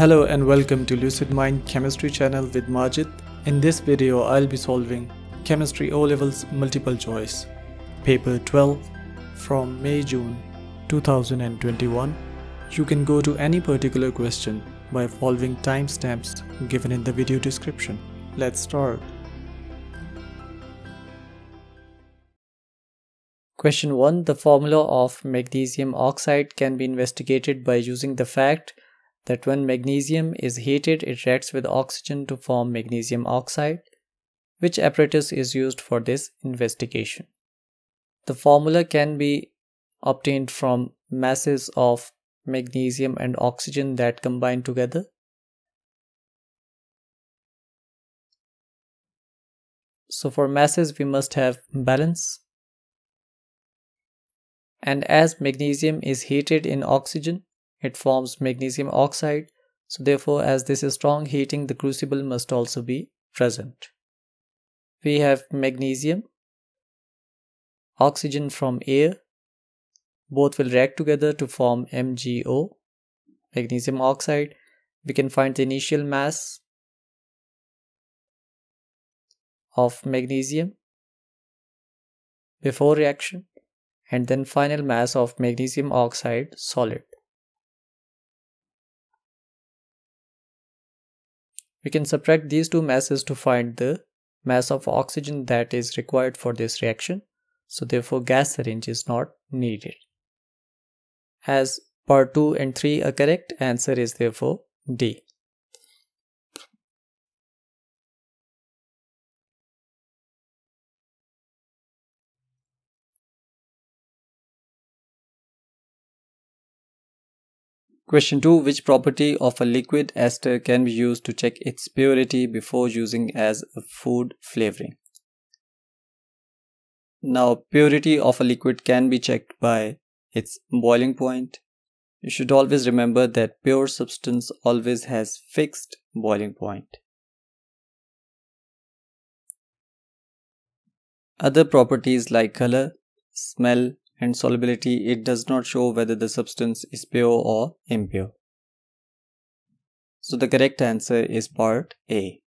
Hello and welcome to Lucid Mind Chemistry channel with Majid. In this video, I'll be solving Chemistry O-Levels Multiple Choice, Paper 12 from May-June 2021. You can go to any particular question by following timestamps given in the video description. Let's start. Question 1. The formula of magnesium oxide can be investigated by using the fact that when magnesium is heated it reacts with oxygen to form magnesium oxide. Which apparatus is used for this investigation? The formula can be obtained from masses of magnesium and oxygen that combine together. So for masses we must have balance. And as magnesium is heated in oxygen, it forms magnesium oxide. So therefore, as this is strong heating, the crucible must also be present. We have magnesium, oxygen from air. Both will react together to form MgO, magnesium oxide. We can find the initial mass of magnesium before reaction and then final mass of magnesium oxide solid. We can subtract these two masses to find the mass of oxygen that is required for this reaction. So therefore gas syringe is not needed. As part 2 and 3 are correct, answer is therefore D. Question 2. Which property of a liquid ester can be used to check its purity before using as a food flavoring? Now, purity of a liquid can be checked by its boiling point. You should always remember that pure substance always has fixed boiling point. Other properties like color, smell, and solubility, it does not show whether the substance is pure or impure. So the correct answer is part A.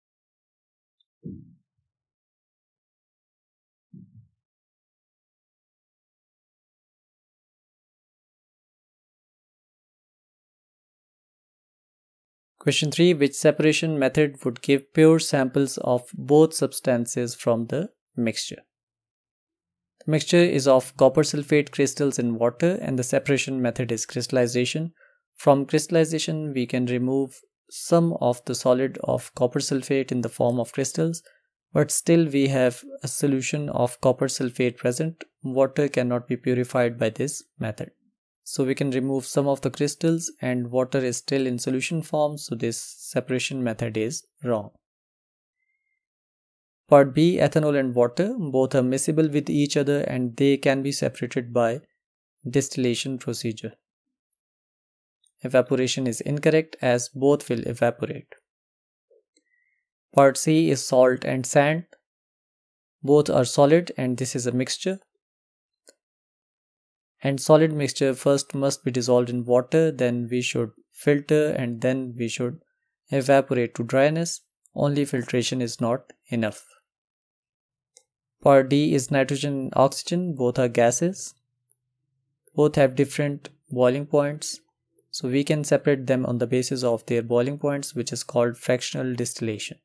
Question 3 Which separation method would give pure samples of both substances from the mixture? The mixture is of copper sulfate crystals in water and the separation method is crystallization. From crystallization we can remove some of the solid of copper sulfate in the form of crystals but still we have a solution of copper sulfate present. Water cannot be purified by this method. So we can remove some of the crystals and water is still in solution form so this separation method is wrong. Part B, ethanol and water, both are miscible with each other and they can be separated by distillation procedure. Evaporation is incorrect as both will evaporate. Part C is salt and sand. Both are solid and this is a mixture. And solid mixture first must be dissolved in water, then we should filter and then we should evaporate to dryness. Only filtration is not enough. Part D is nitrogen and oxygen, both are gases. Both have different boiling points. So we can separate them on the basis of their boiling points which is called fractional distillation.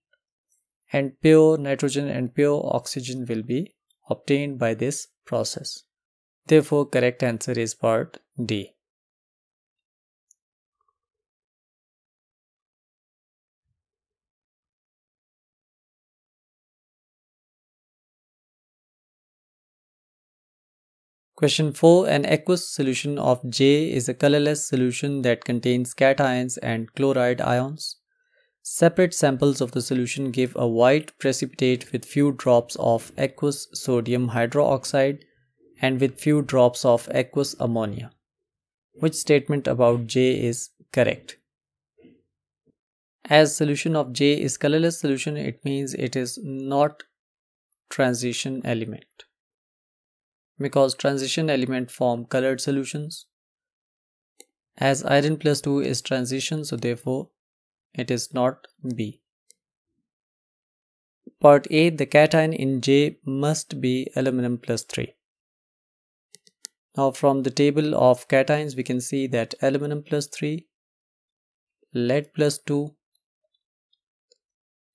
And pure nitrogen and pure oxygen will be obtained by this process. Therefore correct answer is part D. Question 4. An aqueous solution of J is a colorless solution that contains cations and chloride ions. Separate samples of the solution give a white precipitate with few drops of aqueous sodium hydroxide and with few drops of aqueous ammonia. Which statement about J is correct? As solution of J is colorless solution, it means it is not transition element because transition element form colored solutions. As iron plus 2 is transition so therefore it is not B. Part A, the cation in J must be aluminum plus 3. Now from the table of cations we can see that aluminum plus 3, lead plus 2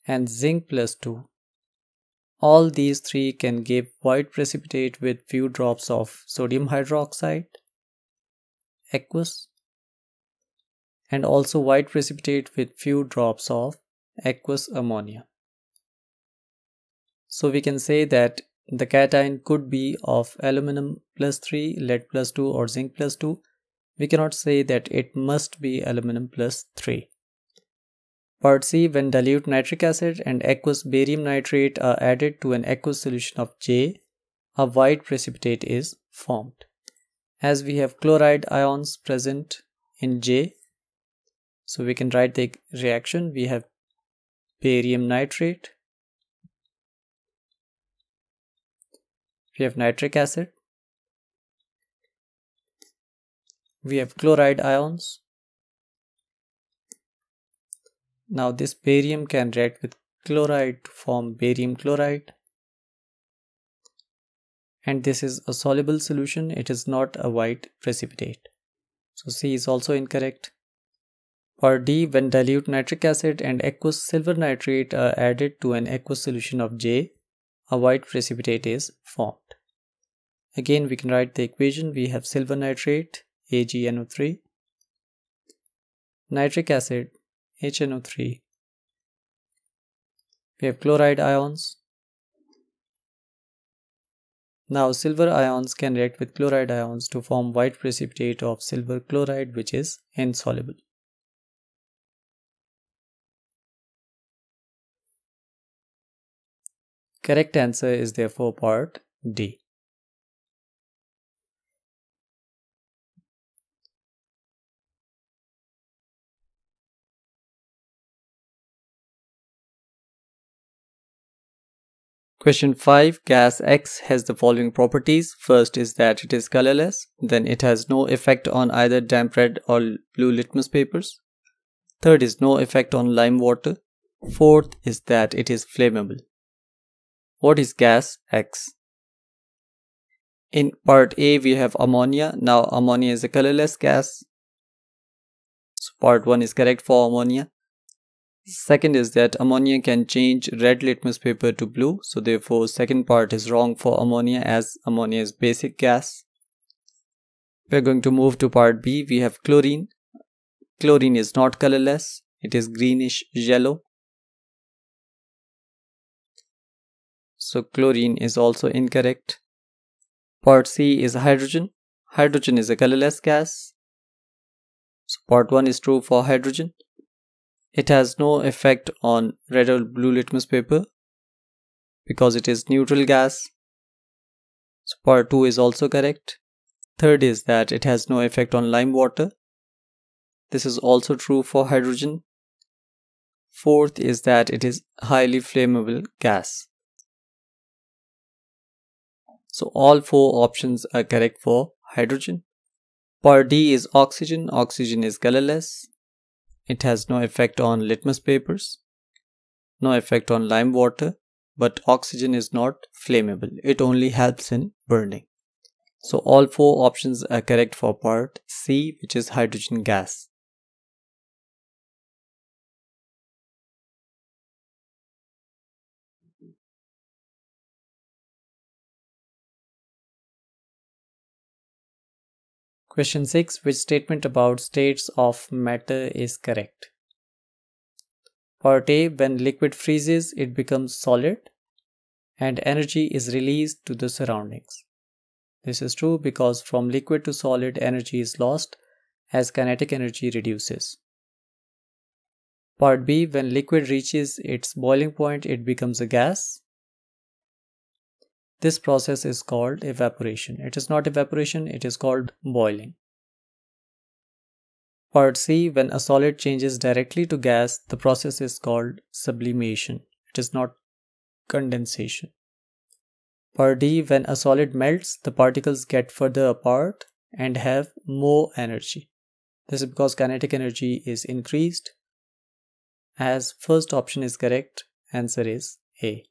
and zinc plus 2. All these three can give white precipitate with few drops of sodium hydroxide, aqueous and also white precipitate with few drops of aqueous ammonia. So we can say that the cation could be of aluminum plus 3, lead plus 2 or zinc plus 2. We cannot say that it must be aluminum plus 3. Part C when dilute nitric acid and aqueous barium nitrate are added to an aqueous solution of J, a white precipitate is formed. As we have chloride ions present in J, so we can write the reaction. We have barium nitrate we have nitric acid we have chloride ions now this barium can react with chloride to form barium chloride. And this is a soluble solution. It is not a white precipitate. So C is also incorrect. For D when dilute nitric acid and aqueous silver nitrate are added to an aqueous solution of J a white precipitate is formed. Again, we can write the equation. We have silver nitrate, AgNO3, nitric acid, HNO3. We have chloride ions. Now, silver ions can react with chloride ions to form white precipitate of silver chloride, which is insoluble. Correct answer is therefore part D. Question 5 Gas X has the following properties. First is that it is colorless, then it has no effect on either damp red or blue litmus papers. Third is no effect on lime water. Fourth is that it is flammable. What is gas X? In part A we have ammonia. Now ammonia is a colorless gas. So part 1 is correct for ammonia. Second is that ammonia can change red litmus paper to blue. So therefore second part is wrong for ammonia as ammonia is basic gas. We're going to move to part B. We have chlorine. Chlorine is not colorless. It is greenish yellow. So chlorine is also incorrect. Part C is hydrogen. Hydrogen is a colorless gas. So part 1 is true for hydrogen. It has no effect on red or blue litmus paper because it is neutral gas. So part 2 is also correct. Third is that it has no effect on lime water. This is also true for hydrogen. Fourth is that it is highly flammable gas. So all four options are correct for hydrogen. Part D is oxygen. Oxygen is colorless. It has no effect on litmus papers, no effect on lime water, but oxygen is not flammable. It only helps in burning. So all four options are correct for part C, which is hydrogen gas. Question 6 Which statement about states of matter is correct? Part A When liquid freezes, it becomes solid and energy is released to the surroundings. This is true because from liquid to solid, energy is lost as kinetic energy reduces. Part B When liquid reaches its boiling point, it becomes a gas this process is called evaporation. It is not evaporation, it is called boiling. Part C When a solid changes directly to gas, the process is called sublimation. It is not condensation. Part D When a solid melts, the particles get further apart and have more energy. This is because kinetic energy is increased. As first option is correct, answer is A.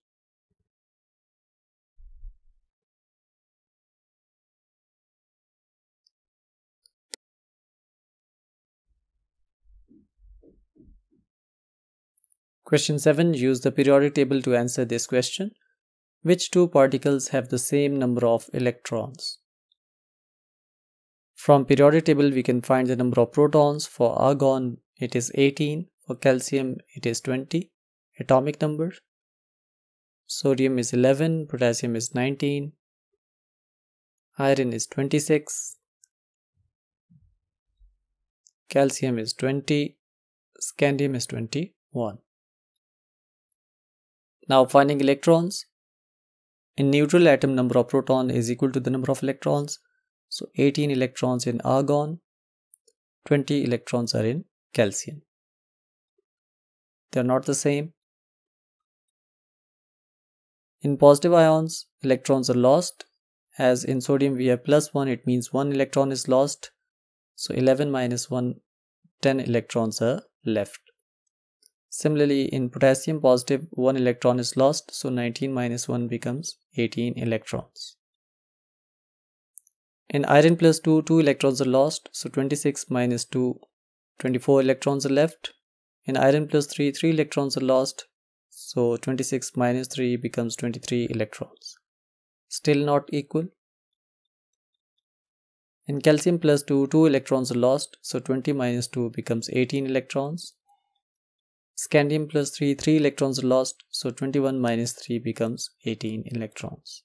Question 7. Use the periodic table to answer this question. Which two particles have the same number of electrons? From periodic table we can find the number of protons. For argon it is 18, for calcium it is 20 atomic number. Sodium is 11, potassium is 19, iron is 26, calcium is 20, scandium is 21. Now finding electrons. In neutral atom number of proton is equal to the number of electrons. So 18 electrons in argon, 20 electrons are in calcium. They are not the same. In positive ions, electrons are lost. As in sodium we have plus 1, it means 1 electron is lost. So 11 minus 1, 10 electrons are left. Similarly, in potassium positive, 1 electron is lost, so 19 minus 1 becomes 18 electrons. In iron plus 2, 2 electrons are lost, so 26 minus 2, 24 electrons are left. In iron plus 3, 3 electrons are lost, so 26 minus 3 becomes 23 electrons. Still not equal. In calcium plus 2, 2 electrons are lost, so 20 minus 2 becomes 18 electrons. Scandium plus 3, 3 electrons lost, so 21 minus 3 becomes 18 electrons.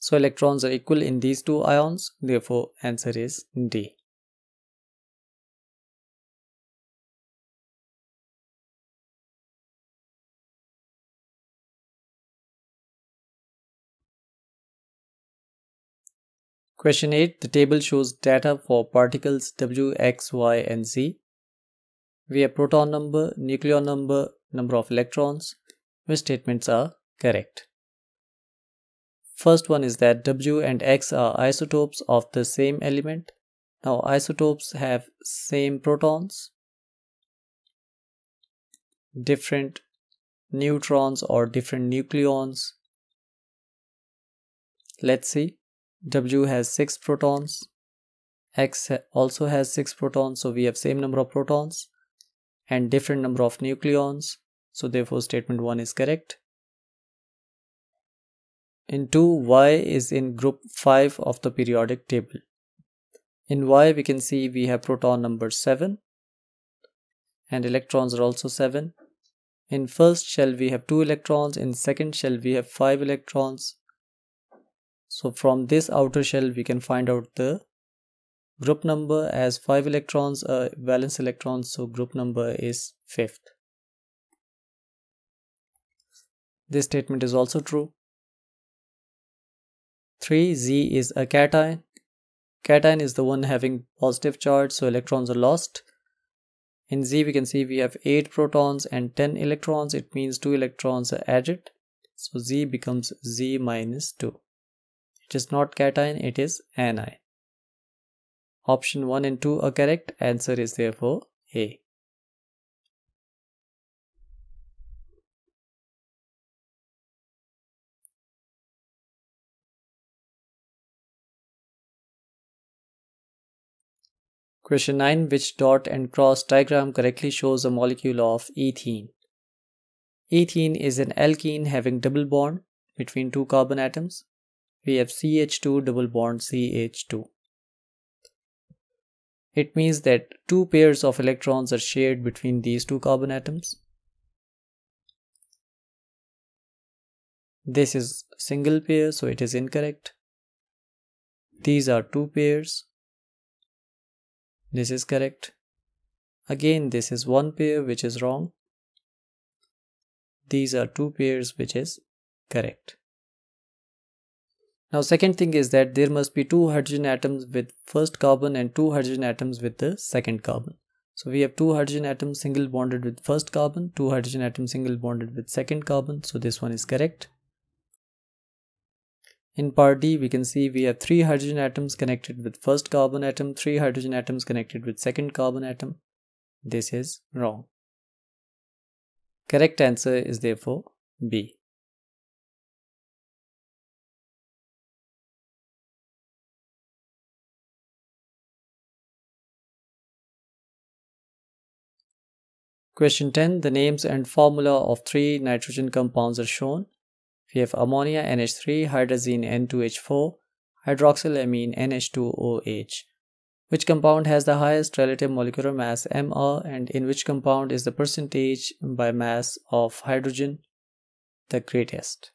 So electrons are equal in these two ions, therefore answer is D. Question 8. The table shows data for particles W, X, Y and Z we have proton number, nucleon number, number of electrons, which statements are correct. First one is that W and X are isotopes of the same element. Now isotopes have same protons, different neutrons or different nucleons. Let's see. W has 6 protons. X also has 6 protons, so we have same number of protons and different number of nucleons. So therefore statement 1 is correct. In 2, Y is in group 5 of the periodic table. In Y we can see we have proton number 7 and electrons are also 7. In first shell we have 2 electrons, in second shell we have 5 electrons. So from this outer shell we can find out the group number has 5 electrons uh, valence electrons so group number is fifth. This statement is also true. 3 z is a cation. Cation is the one having positive charge so electrons are lost. In z we can see we have 8 protons and 10 electrons. It means 2 electrons are added. So z becomes z minus 2 it is not cation it is anion Option 1 and 2 are correct. Answer is therefore A. Question 9. Which dot and cross diagram correctly shows a molecule of ethene? Ethene is an alkene having double bond between two carbon atoms. We have CH2 double bond CH2. It means that two pairs of electrons are shared between these two carbon atoms. This is single pair, so it is incorrect. These are two pairs. This is correct. Again, this is one pair, which is wrong. These are two pairs, which is correct. Now second thing is that there must be two hydrogen atoms with first carbon and two hydrogen atoms with the second carbon. So we have two hydrogen atoms single bonded with first carbon, two hydrogen atoms single bonded with second carbon. So this one is correct. In part D, we can see we have three hydrogen atoms connected with first carbon atom, three hydrogen atoms connected with second carbon atom. This is wrong. Correct answer is therefore B. Question 10. The names and formula of three nitrogen compounds are shown. We have ammonia NH3, hydrazine N2H4, hydroxylamine NH2OH. Which compound has the highest relative molecular mass MR and in which compound is the percentage by mass of hydrogen the greatest?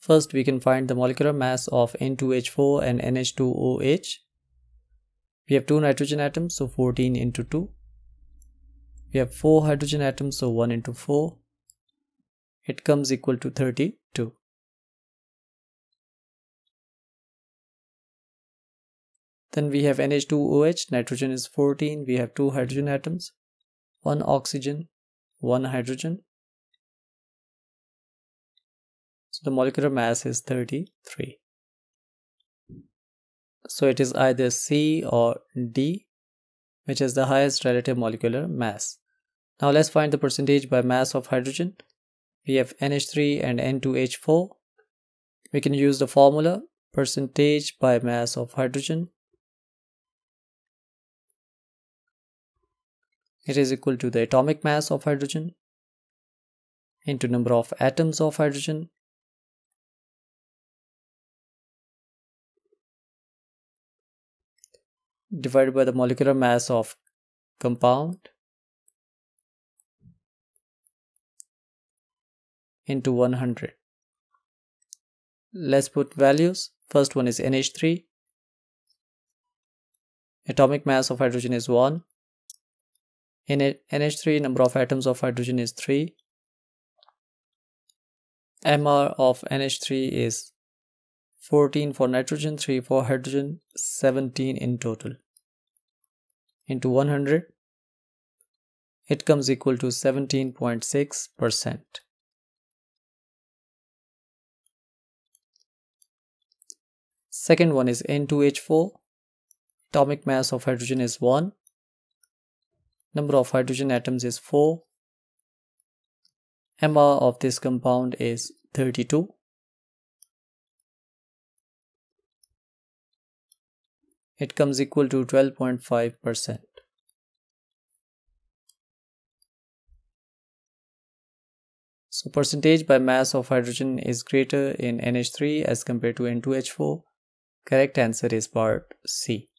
First, we can find the molecular mass of N2H4 and NH2OH. We have two nitrogen atoms, so 14 into 2 we have 4 hydrogen atoms so 1 into 4 it comes equal to 32 then we have NH2OH nitrogen is 14 we have 2 hydrogen atoms 1 oxygen 1 hydrogen. So the molecular mass is 33 so it is either C or D which has the highest relative molecular mass. Now let's find the percentage by mass of hydrogen. We have NH3 and N2H4. We can use the formula percentage by mass of hydrogen. It is equal to the atomic mass of hydrogen into number of atoms of hydrogen divided by the molecular mass of compound into 100. Let's put values. First one is NH3. Atomic mass of hydrogen is 1. In NH3, number of atoms of hydrogen is 3. MR of NH3 is 14 for nitrogen, 3 for hydrogen, 17 in total. Into 100, it comes equal to 17.6%. Second one is N2H4. Atomic mass of hydrogen is 1. Number of hydrogen atoms is 4. MR of this compound is 32. It comes equal to 12.5%. So percentage by mass of hydrogen is greater in NH3 as compared to N2H4. Correct answer is part C.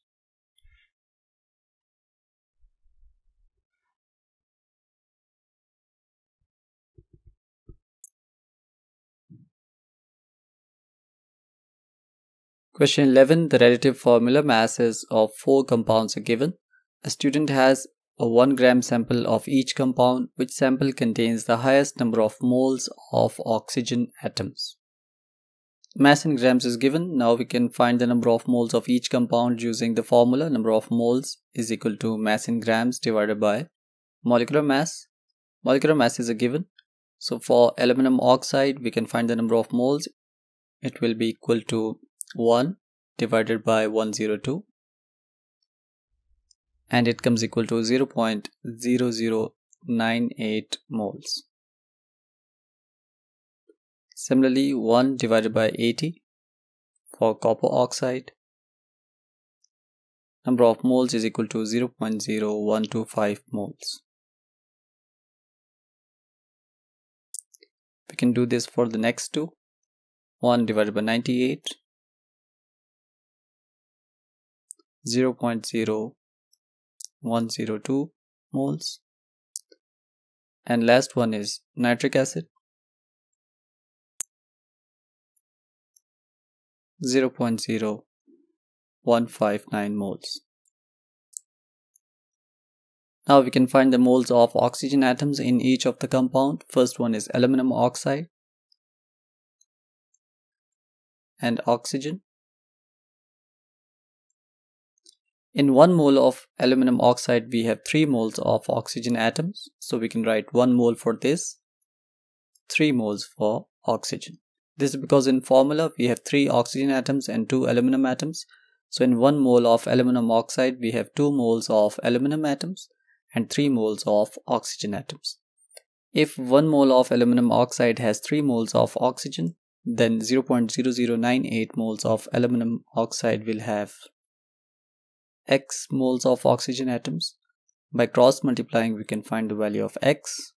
Question 11 The relative formula masses of four compounds are given. A student has a 1 gram sample of each compound, which sample contains the highest number of moles of oxygen atoms. Mass in grams is given. Now we can find the number of moles of each compound using the formula number of moles is equal to mass in grams divided by molecular mass. Molecular mass is a given. So for aluminum oxide, we can find the number of moles. It will be equal to 1 divided by 102 and it comes equal to 0 0.0098 moles. Similarly, 1 divided by 80 for copper oxide, number of moles is equal to 0 0.0125 moles. We can do this for the next two. 1 divided by 98 0.0102 moles and last one is nitric acid 0.0159 moles. Now we can find the moles of oxygen atoms in each of the compound. First one is aluminum oxide and oxygen In 1 mole of aluminum oxide, we have 3 moles of oxygen atoms. So we can write 1 mole for this, 3 moles for oxygen. This is because in formula we have 3 oxygen atoms and 2 aluminum atoms. So in 1 mole of aluminum oxide, we have 2 moles of aluminum atoms and 3 moles of oxygen atoms. If 1 mole of aluminum oxide has 3 moles of oxygen, then 0.0098 moles of aluminum oxide will have x moles of oxygen atoms. By cross multiplying, we can find the value of x.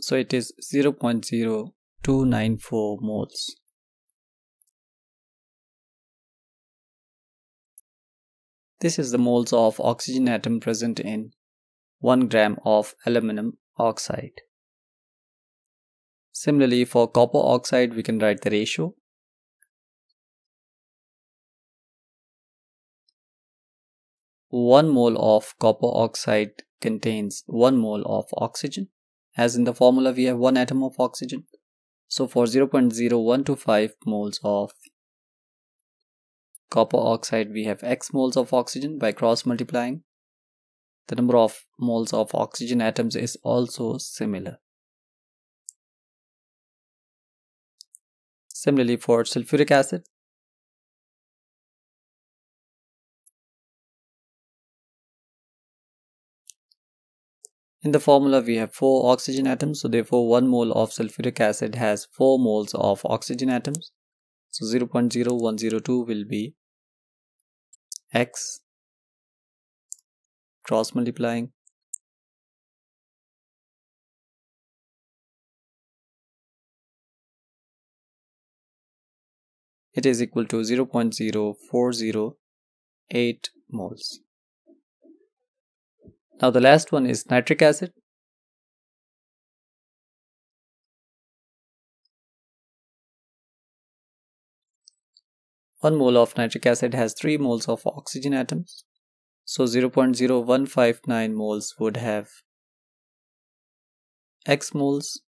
So it is 0.0294 moles. This is the moles of oxygen atom present in 1 gram of aluminum oxide. Similarly, for copper oxide, we can write the ratio. One mole of copper oxide contains one mole of oxygen. As in the formula, we have one atom of oxygen. So for 0.0125 moles of copper oxide we have x moles of oxygen by cross multiplying the number of moles of oxygen atoms is also similar similarly for sulfuric acid In the formula, we have 4 oxygen atoms, so therefore 1 mole of sulfuric acid has 4 moles of oxygen atoms. So 0.0102 will be x cross multiplying it is equal to 0.0408 moles. Now the last one is nitric acid. 1 mole of nitric acid has 3 moles of oxygen atoms. So 0.0159 moles would have x moles.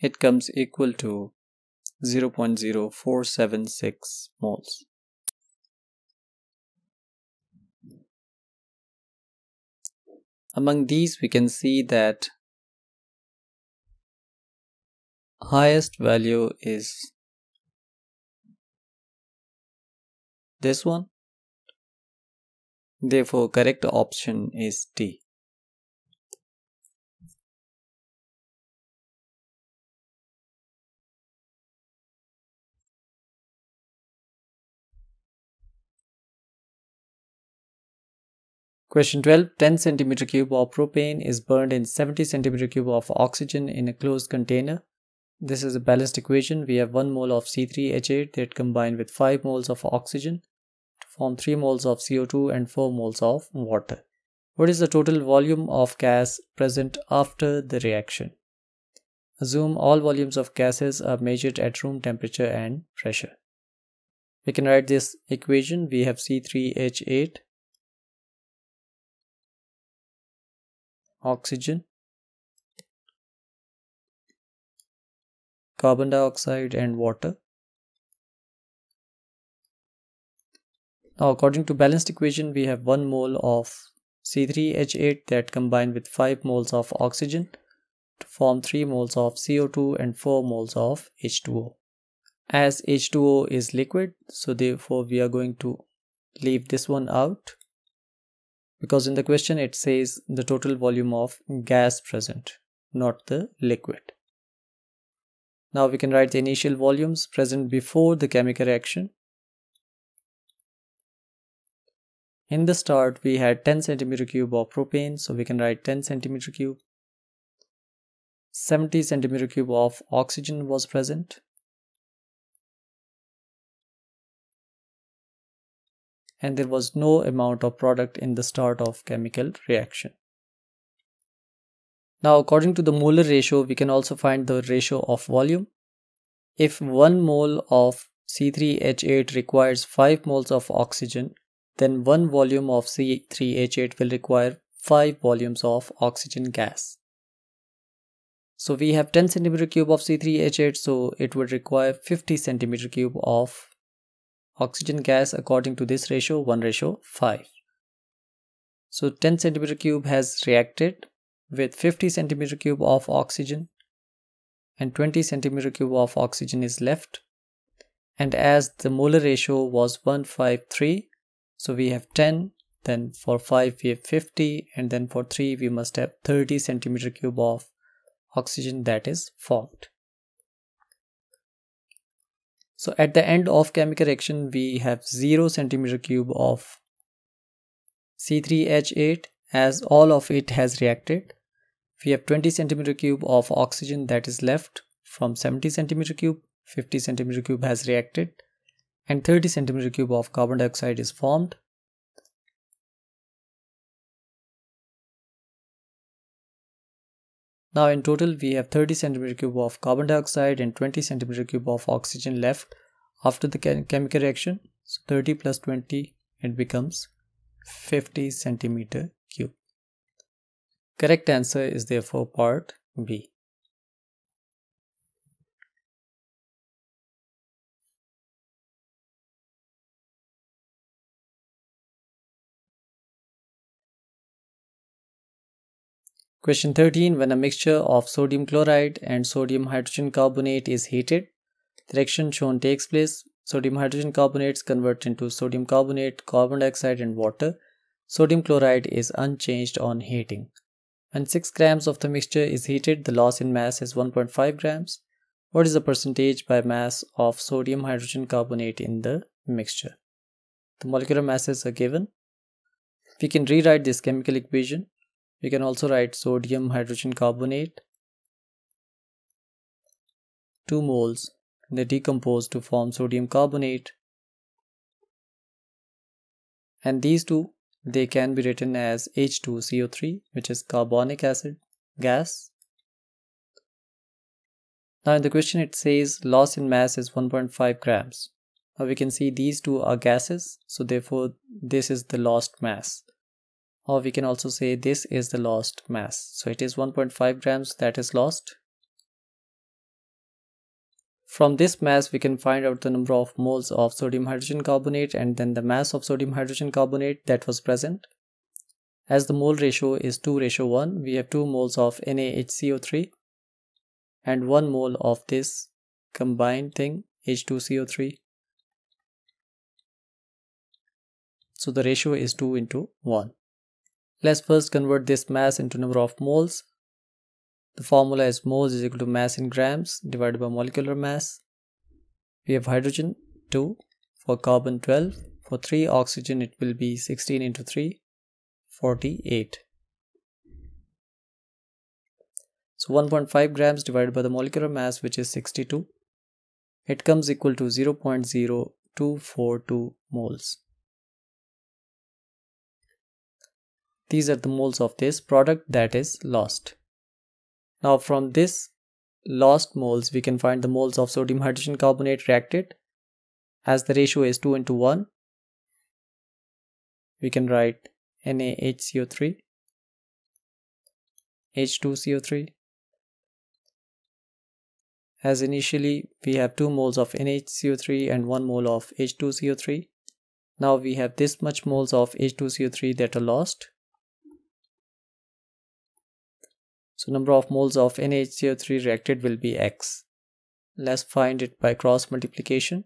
It comes equal to 0.0476 moles. Among these we can see that highest value is this one therefore correct option is D Question 12 10 cm cube of propane is burned in 70 cm cube of oxygen in a closed container this is a balanced equation. We have 1 mole of C3H8 that combine with 5 moles of oxygen to form 3 moles of CO2 and 4 moles of water. What is the total volume of gas present after the reaction? Assume all volumes of gases are measured at room temperature and pressure. We can write this equation. We have C3H8 oxygen carbon dioxide and water. Now according to balanced equation we have 1 mole of C3H8 that combine with 5 moles of oxygen to form 3 moles of CO2 and 4 moles of H2O. As H2O is liquid so therefore we are going to leave this one out because in the question it says the total volume of gas present not the liquid. Now we can write the initial volumes present before the chemical reaction. In the start, we had 10 centimeter cube of propane, so we can write 10 centimeter cube. 70 centimeter cube of oxygen was present. And there was no amount of product in the start of chemical reaction. Now according to the molar ratio, we can also find the ratio of volume. If 1 mole of C3H8 requires 5 moles of oxygen, then 1 volume of C3H8 will require 5 volumes of oxygen gas. So we have 10 centimeter cube of C3H8, so it would require 50 centimeter cube of oxygen gas according to this ratio 1 ratio 5. So 10 centimeter cube has reacted with 50 centimeter cube of oxygen and 20 centimeter cube of oxygen is left and as the molar ratio was 153 so we have 10 then for 5 we have 50 and then for 3 we must have 30 centimeter cube of oxygen that is formed so at the end of chemical reaction we have 0 centimeter cube of C3H8 as all of it has reacted. We have 20 centimeter cube of oxygen that is left from 70 centimeter cube 50 centimeter cube has reacted and 30 centimeter cube of carbon dioxide is formed Now in total we have 30 centimeter cube of carbon dioxide and 20 centimeter cube of oxygen left after the chemical reaction. So 30 plus 20 it becomes 50 centimeter cube. Correct answer is therefore part B. Question 13 When a mixture of sodium chloride and sodium hydrogen carbonate is heated, the reaction shown takes place. Sodium hydrogen carbonates convert into sodium carbonate, carbon dioxide, and water. Sodium chloride is unchanged on heating. When 6 grams of the mixture is heated, the loss in mass is 1.5 grams. What is the percentage by mass of sodium hydrogen carbonate in the mixture? The molecular masses are given. We can rewrite this chemical equation we can also write sodium hydrogen carbonate. 2 moles. They decompose to form sodium carbonate. And these two they can be written as H2CO3 which is carbonic acid gas. Now in the question it says loss in mass is 1.5 grams. Now we can see these two are gases so therefore this is the lost mass or we can also say this is the lost mass. So it is 1.5 grams that is lost. From this mass we can find out the number of moles of sodium hydrogen carbonate and then the mass of sodium hydrogen carbonate that was present. As the mole ratio is 2 ratio 1 we have 2 moles of NaHCO3 and 1 mole of this combined thing H2CO3 so the ratio is 2 into 1 Let's first convert this mass into number of moles. The formula is moles is equal to mass in grams divided by molecular mass. We have hydrogen 2 for carbon 12 for 3 oxygen it will be 16 into 3 48 so 1.5 grams divided by the molecular mass which is 62 it comes equal to 0.0242 moles These are the moles of this product that is lost. Now from this lost moles we can find the moles of sodium hydrogen carbonate reacted as the ratio is 2 into 1 we can write NaHCO3 H2CO3 as initially we have 2 moles of NaHCO3 and 1 mole of H2CO3 now we have this much moles of H2CO3 that are lost So number of moles of NaHCO3 reacted will be X. Let's find it by cross multiplication.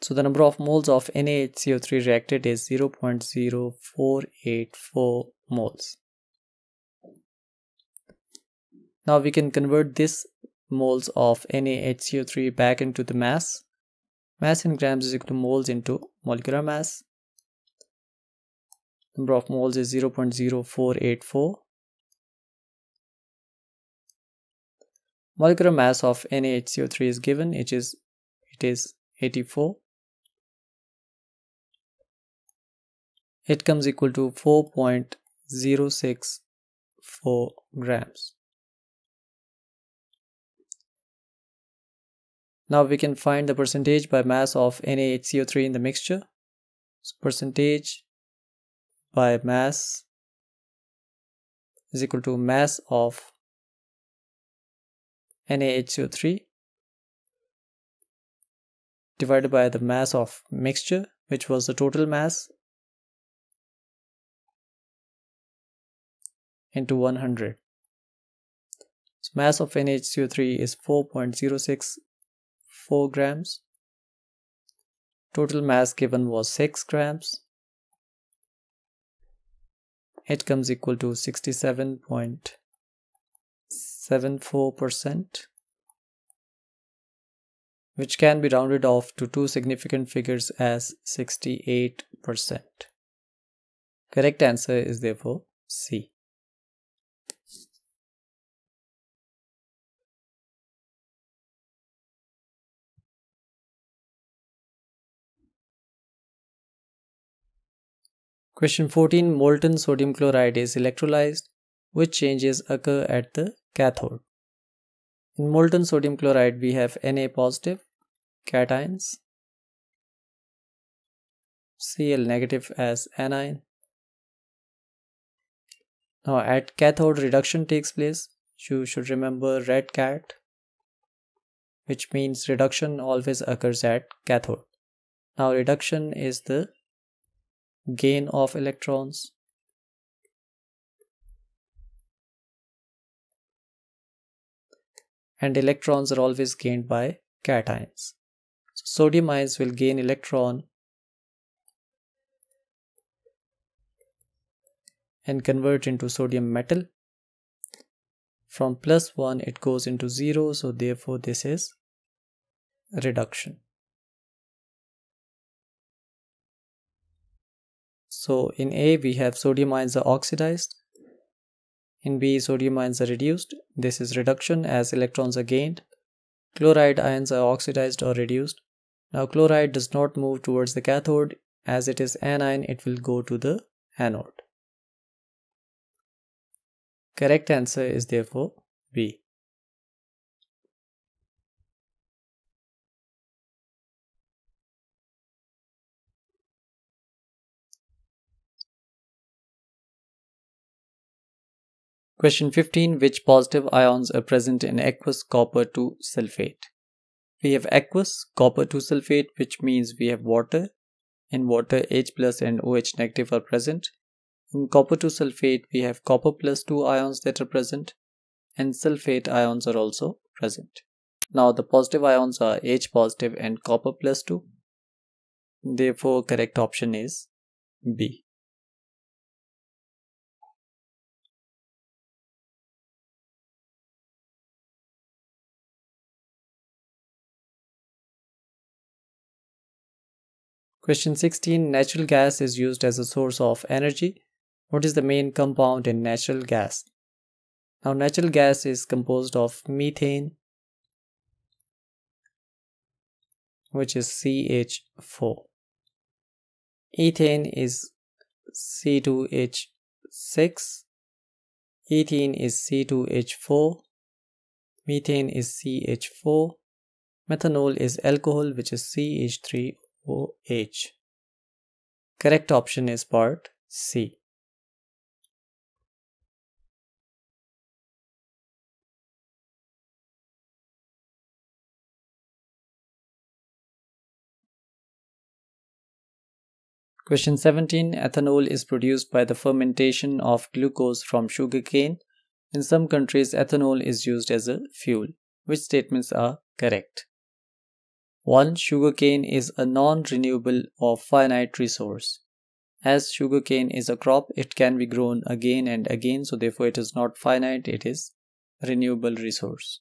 So the number of moles of NaHCO3 reacted is 0.0484 moles. Now we can convert this moles of NaHCO3 back into the mass Mass in grams is equal to moles into molecular mass. Number of moles is 0.0484. Molecular mass of NaHCO3 is given, which is it is 84. It comes equal to 4.064 grams. Now we can find the percentage by mass of NaHCO3 in the mixture. So percentage by mass is equal to mass of NaHCO3 divided by the mass of mixture which was the total mass into 100 So mass of NaHCO3 is 4.064 grams. Total mass given was 6 grams. It comes equal to 67.74% which can be rounded off to two significant figures as 68%. Correct answer is therefore C. Question 14 Molten sodium chloride is electrolyzed. Which changes occur at the cathode? In molten sodium chloride, we have Na positive cations, Cl negative as anion. Now at cathode reduction takes place. You should remember red cat which means reduction always occurs at cathode. Now reduction is the gain of electrons and electrons are always gained by cations. So sodium ions will gain electron and convert into sodium metal. From plus 1 it goes into 0 so therefore this is reduction. So in A we have sodium ions are oxidized. In B sodium ions are reduced. This is reduction as electrons are gained. Chloride ions are oxidized or reduced. Now chloride does not move towards the cathode as it is anion it will go to the anode. Correct answer is therefore B. Question 15 Which positive ions are present in aqueous copper 2 sulfate? We have aqueous copper 2 sulfate which means we have water. In water H plus and OH negative are present. In copper 2 sulfate we have copper plus 2 ions that are present and sulfate ions are also present. Now the positive ions are H positive and copper plus 2. Therefore correct option is B. Question 16 Natural gas is used as a source of energy. What is the main compound in natural gas? Now, natural gas is composed of methane, which is CH4. Ethane is C2H6. Ethene is C2H4. Methane is CH4. Methanol is alcohol, which is CH3 OH. Correct option is part C. Question 17 Ethanol is produced by the fermentation of glucose from sugarcane. In some countries, ethanol is used as a fuel. Which statements are correct? 1. Sugarcane is a non-renewable or finite resource. As sugarcane is a crop, it can be grown again and again, so therefore it is not finite, it is renewable resource.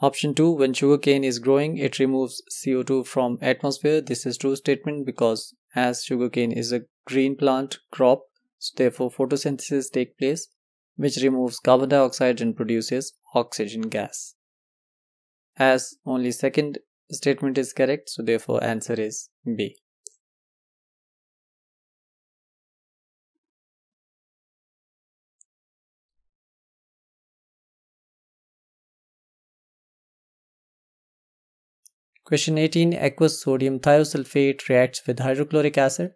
Option 2. When sugarcane is growing, it removes CO2 from atmosphere. This is true statement because as sugarcane is a green plant crop, so therefore photosynthesis take place which removes carbon dioxide and produces oxygen gas as only second statement is correct so therefore answer is B. Question 18 Aqueous sodium thiosulfate reacts with hydrochloric acid.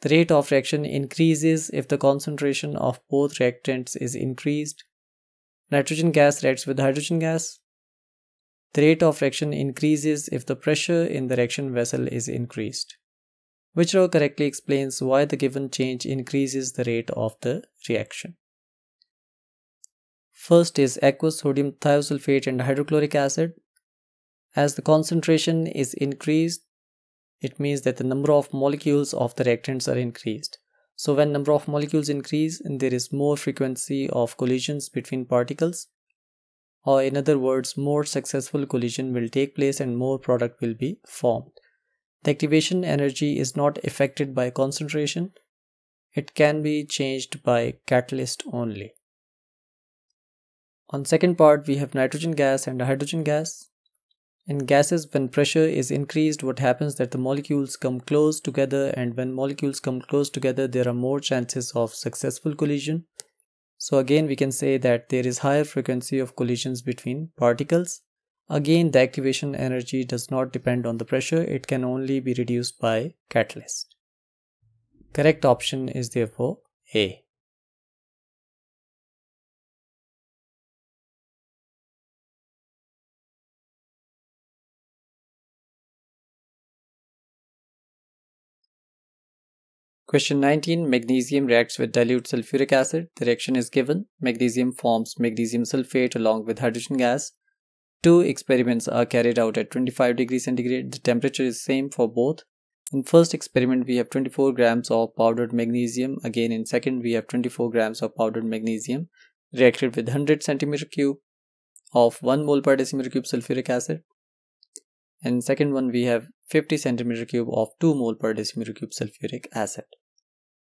The rate of reaction increases if the concentration of both reactants is increased Nitrogen gas reacts with hydrogen gas. The rate of reaction increases if the pressure in the reaction vessel is increased. Which row correctly explains why the given change increases the rate of the reaction. First is aqueous sodium thiosulfate and hydrochloric acid. As the concentration is increased, it means that the number of molecules of the reactants are increased. So when number of molecules increase, there is more frequency of collisions between particles or in other words more successful collision will take place and more product will be formed. The activation energy is not affected by concentration. It can be changed by catalyst only. On second part we have nitrogen gas and hydrogen gas. In gases when pressure is increased what happens that the molecules come close together and when molecules come close together there are more chances of successful collision. So again we can say that there is higher frequency of collisions between particles. Again the activation energy does not depend on the pressure it can only be reduced by catalyst. Correct option is therefore A. Question 19 Magnesium reacts with dilute sulfuric acid. The reaction is given. Magnesium forms magnesium sulfate along with hydrogen gas. Two experiments are carried out at 25 degrees centigrade. The temperature is same for both. In first experiment we have 24 grams of powdered magnesium. Again in second we have 24 grams of powdered magnesium reacted with 100 centimeter cube of 1 mole per decimeter cube sulfuric acid. And second one we have 50 centimeter cube of 2 mole per decimeter cube sulfuric acid.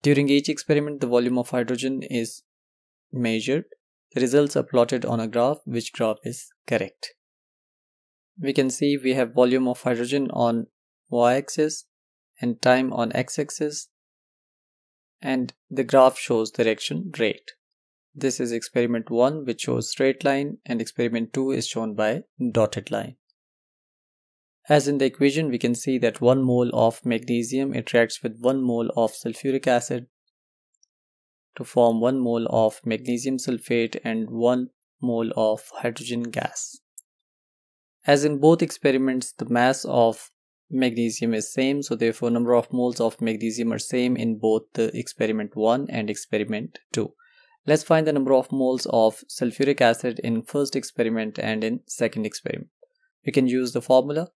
During each experiment, the volume of hydrogen is measured. The results are plotted on a graph, which graph is correct. We can see we have volume of hydrogen on y-axis and time on x-axis and the graph shows the reaction rate. This is experiment 1 which shows straight line and experiment 2 is shown by dotted line. As in the equation, we can see that 1 mole of magnesium interacts with 1 mole of sulfuric acid to form 1 mole of magnesium sulfate and 1 mole of hydrogen gas. As in both experiments, the mass of magnesium is same, so therefore number of moles of magnesium are same in both the experiment 1 and experiment 2. Let's find the number of moles of sulfuric acid in first experiment and in second experiment. We can use the formula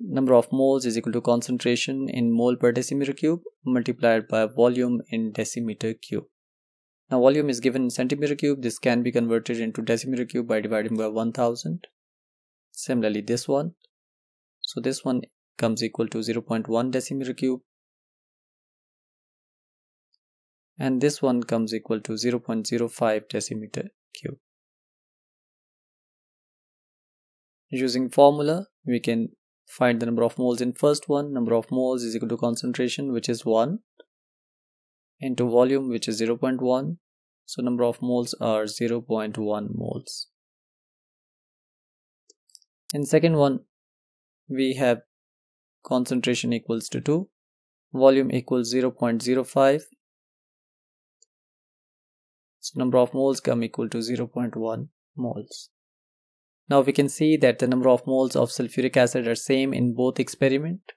number of moles is equal to concentration in mole per decimeter cube multiplied by volume in decimeter cube. Now volume is given in centimeter cube. This can be converted into decimeter cube by dividing by 1000. Similarly this one. So this one comes equal to 0.1 decimeter cube. And this one comes equal to 0.05 decimeter cube. Using formula, we can find the number of moles in first one. Number of moles is equal to concentration which is 1 into volume which is 0.1 so number of moles are 0.1 moles. In second one we have concentration equals to 2 volume equals 0.05 so number of moles come equal to 0.1 moles now we can see that the number of moles of sulfuric acid are same in both experiment.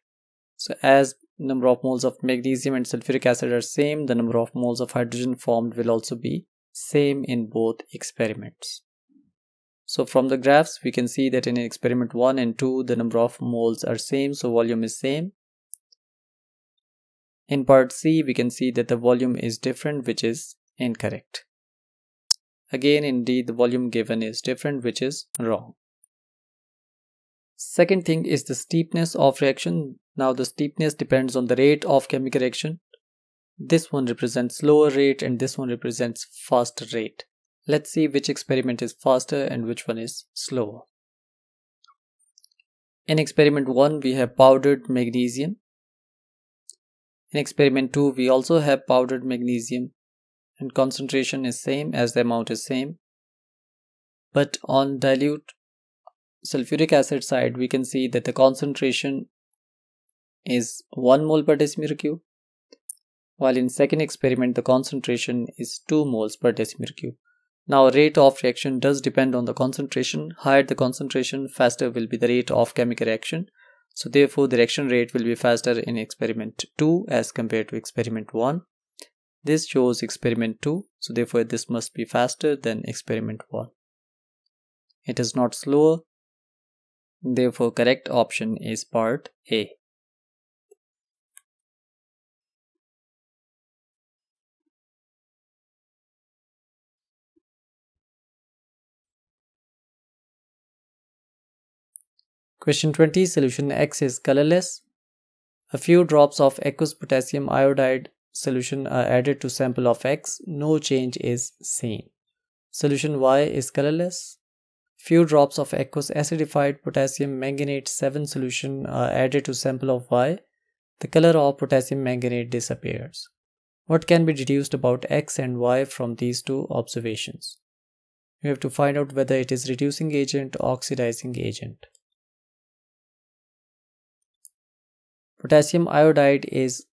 So as number of moles of magnesium and sulfuric acid are same, the number of moles of hydrogen formed will also be same in both experiments. So from the graphs we can see that in experiment 1 and 2 the number of moles are same so volume is same. In part C we can see that the volume is different which is incorrect. Again, indeed, the volume given is different, which is wrong. Second thing is the steepness of reaction. Now the steepness depends on the rate of chemical reaction. This one represents slower rate and this one represents faster rate. Let's see which experiment is faster and which one is slower. In experiment 1 we have powdered magnesium. In experiment 2 we also have powdered magnesium and concentration is same as the amount is same. But on dilute sulfuric acid side we can see that the concentration is 1 mole per decimeter cube while in second experiment the concentration is 2 moles per decimeter cube. Now rate of reaction does depend on the concentration. Higher the concentration faster will be the rate of chemical reaction. So therefore the reaction rate will be faster in experiment 2 as compared to experiment 1 This shows experiment 2, so therefore this must be faster than experiment 1. It is not slower, therefore correct option is part A. Question 20 Solution X is colorless. A few drops of aqueous potassium iodide solution are added to sample of X. No change is seen. Solution Y is colorless. Few drops of aqueous acidified potassium manganate 7 solution are added to sample of Y. The color of potassium manganate disappears. What can be deduced about X and Y from these two observations? We have to find out whether it is reducing agent or oxidizing agent. Potassium iodide is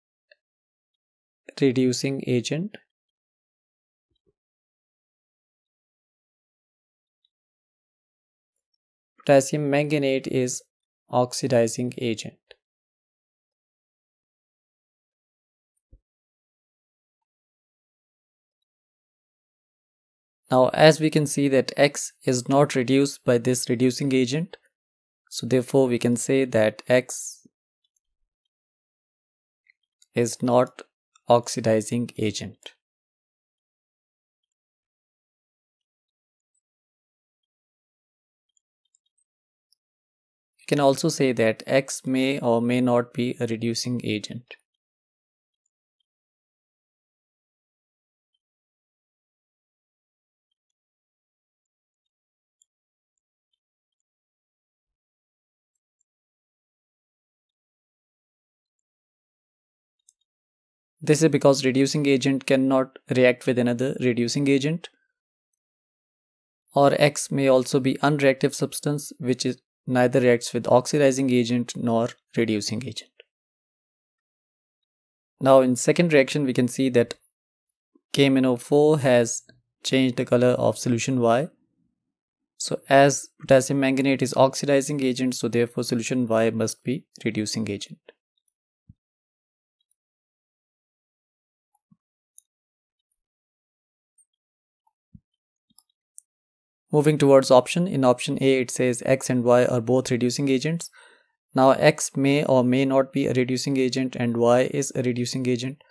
reducing agent. Potassium manganate is oxidizing agent. Now as we can see that X is not reduced by this reducing agent. So therefore we can say that X is not oxidizing agent. You can also say that X may or may not be a reducing agent. This is because reducing agent cannot react with another reducing agent. Or X may also be unreactive substance which is neither reacts with oxidizing agent nor reducing agent. Now in second reaction we can see that KMnO4 has changed the color of solution Y. So as potassium manganate is oxidizing agent so therefore solution Y must be reducing agent. Moving towards option, in option A it says X and Y are both reducing agents. Now X may or may not be a reducing agent and Y is a reducing agent.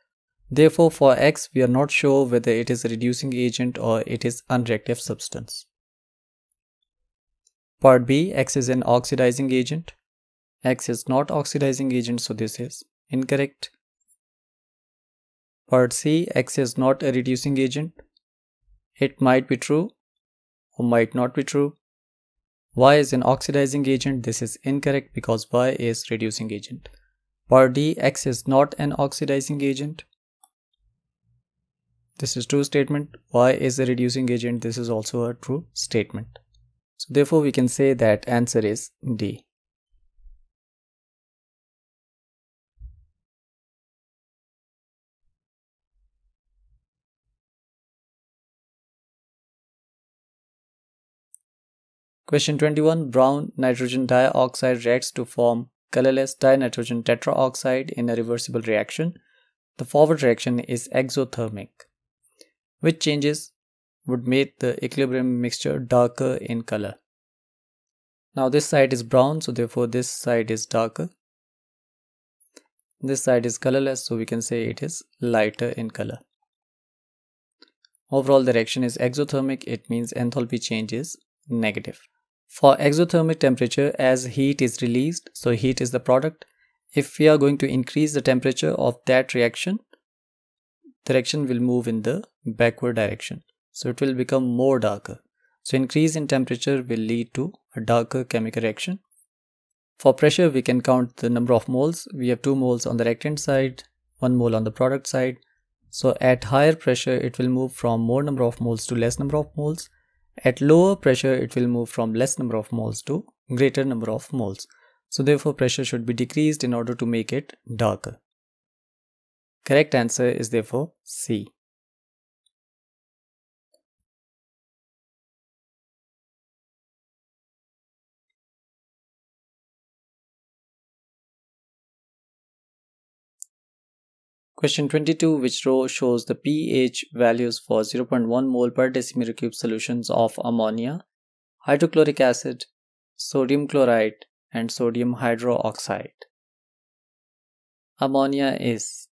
Therefore for X we are not sure whether it is a reducing agent or it is an unreactive substance. Part B, X is an oxidizing agent. X is not oxidizing agent so this is incorrect. Part C, X is not a reducing agent. It might be true or might not be true. Y is an oxidizing agent. This is incorrect because Y is reducing agent. Part D, X is not an oxidizing agent. This is true statement. Y is a reducing agent. This is also a true statement. So therefore we can say that answer is D. Question 21 Brown nitrogen dioxide reacts to form colorless dinitrogen tetraoxide in a reversible reaction. The forward reaction is exothermic. Which changes would make the equilibrium mixture darker in color? Now this side is brown so therefore this side is darker. This side is colorless so we can say it is lighter in color. Overall the reaction is exothermic it means enthalpy change is negative. For exothermic temperature as heat is released, so heat is the product, if we are going to increase the temperature of that reaction, the reaction will move in the backward direction. So it will become more darker. So increase in temperature will lead to a darker chemical reaction. For pressure, we can count the number of moles. We have two moles on the reactant side, one mole on the product side. So at higher pressure, it will move from more number of moles to less number of moles. At lower pressure, it will move from less number of moles to greater number of moles. So therefore pressure should be decreased in order to make it darker. Correct answer is therefore C. Question 22 Which row shows the pH values for 0.1 mole per decimeter cube solutions of ammonia, hydrochloric acid, sodium chloride and sodium hydroxide? Ammonia is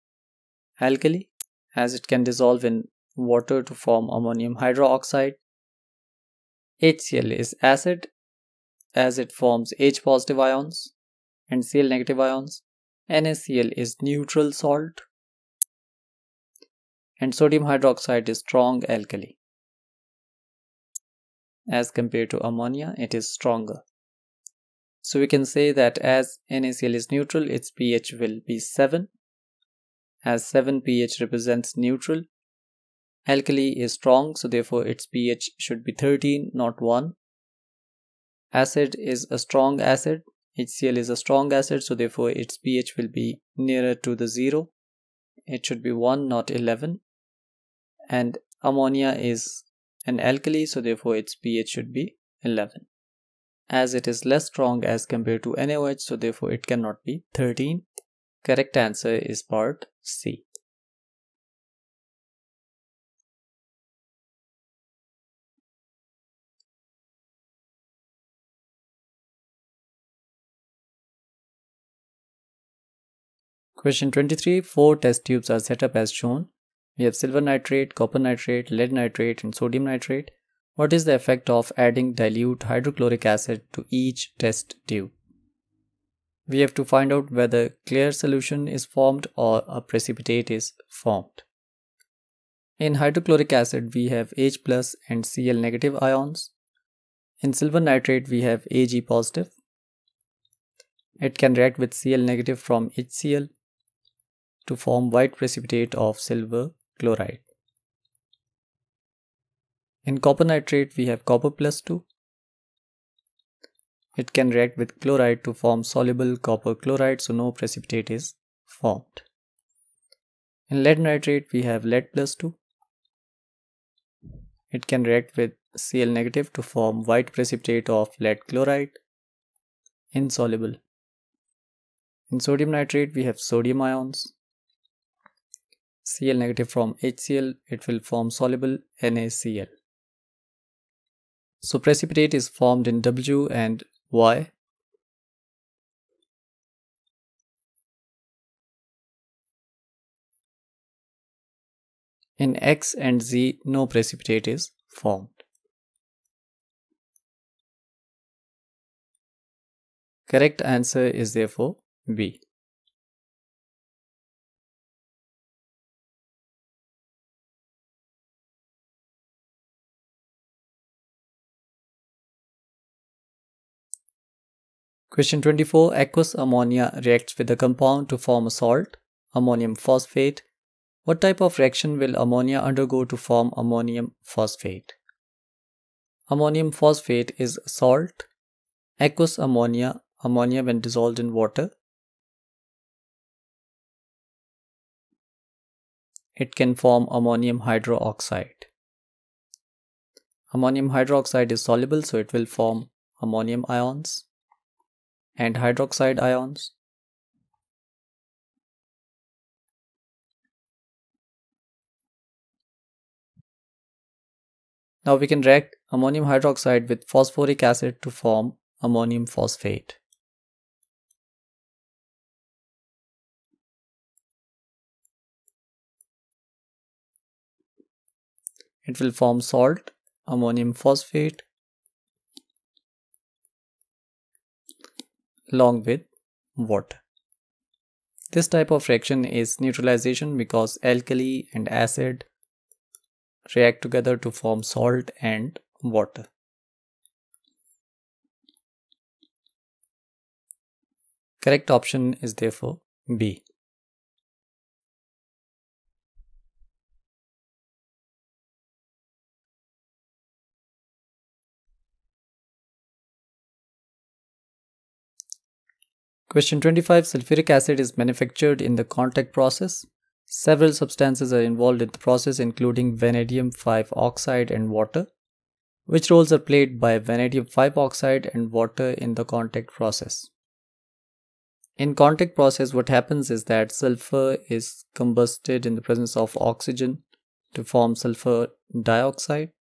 alkali as it can dissolve in water to form ammonium hydroxide. HCl is acid as it forms H positive ions and Cl negative ions. NaCl is neutral salt and sodium hydroxide is strong alkali. As compared to ammonia, it is stronger. So we can say that as NaCl is neutral, its pH will be 7. As 7 pH represents neutral, alkali is strong, so therefore its pH should be 13, not 1. Acid is a strong acid, HCl is a strong acid, so therefore its pH will be nearer to the 0. It should be 1, not 11 and ammonia is an alkali so therefore its pH should be 11 as it is less strong as compared to NaOH so therefore it cannot be 13 correct answer is part C. Question 23 Four test tubes are set up as shown. We have silver nitrate, copper nitrate, lead nitrate, and sodium nitrate. What is the effect of adding dilute hydrochloric acid to each test tube? We have to find out whether clear solution is formed or a precipitate is formed. In hydrochloric acid, we have H plus and Cl negative ions. In silver nitrate, we have Ag positive. It can react with Cl negative from HCl to form white precipitate of silver chloride. In copper nitrate, we have copper plus 2. It can react with chloride to form soluble copper chloride, so no precipitate is formed. In lead nitrate, we have lead plus 2. It can react with Cl negative to form white precipitate of lead chloride, insoluble. In sodium nitrate, we have sodium ions. Cl negative from HCl, it will form soluble NaCl. So precipitate is formed in W and Y. In X and Z, no precipitate is formed. Correct answer is therefore B. Question 24 Aqueous ammonia reacts with a compound to form a salt, ammonium phosphate. What type of reaction will ammonia undergo to form ammonium phosphate? Ammonium phosphate is salt. Aqueous ammonia, ammonia when dissolved in water. It can form ammonium hydroxide. Ammonium hydroxide is soluble so it will form ammonium ions and hydroxide ions. Now we can react ammonium hydroxide with phosphoric acid to form ammonium phosphate. It will form salt, ammonium phosphate along with water. This type of reaction is neutralization because alkali and acid react together to form salt and water. Correct option is therefore B. Question 25 Sulfuric acid is manufactured in the contact process. Several substances are involved in the process, including vanadium 5 oxide and water. Which roles are played by vanadium 5 oxide and water in the contact process? In contact process, what happens is that sulfur is combusted in the presence of oxygen to form sulfur dioxide.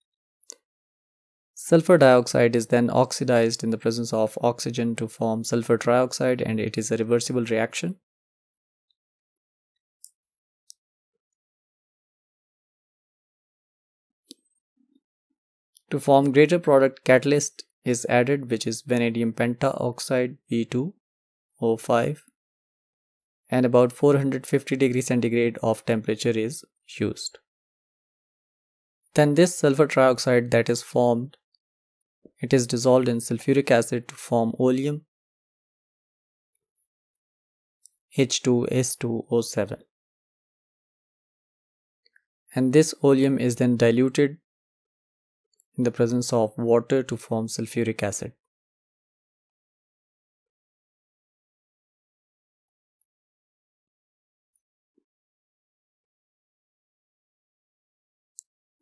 Sulfur dioxide is then oxidized in the presence of oxygen to form sulfur trioxide and it is a reversible reaction. To form greater product catalyst is added which is vanadium pentaoxide V2O5 and about 450 degree centigrade of temperature is used. Then this sulfur trioxide that is formed, it is dissolved in sulfuric acid to form oleum H2S2O7 and this oleum is then diluted in the presence of water to form sulfuric acid.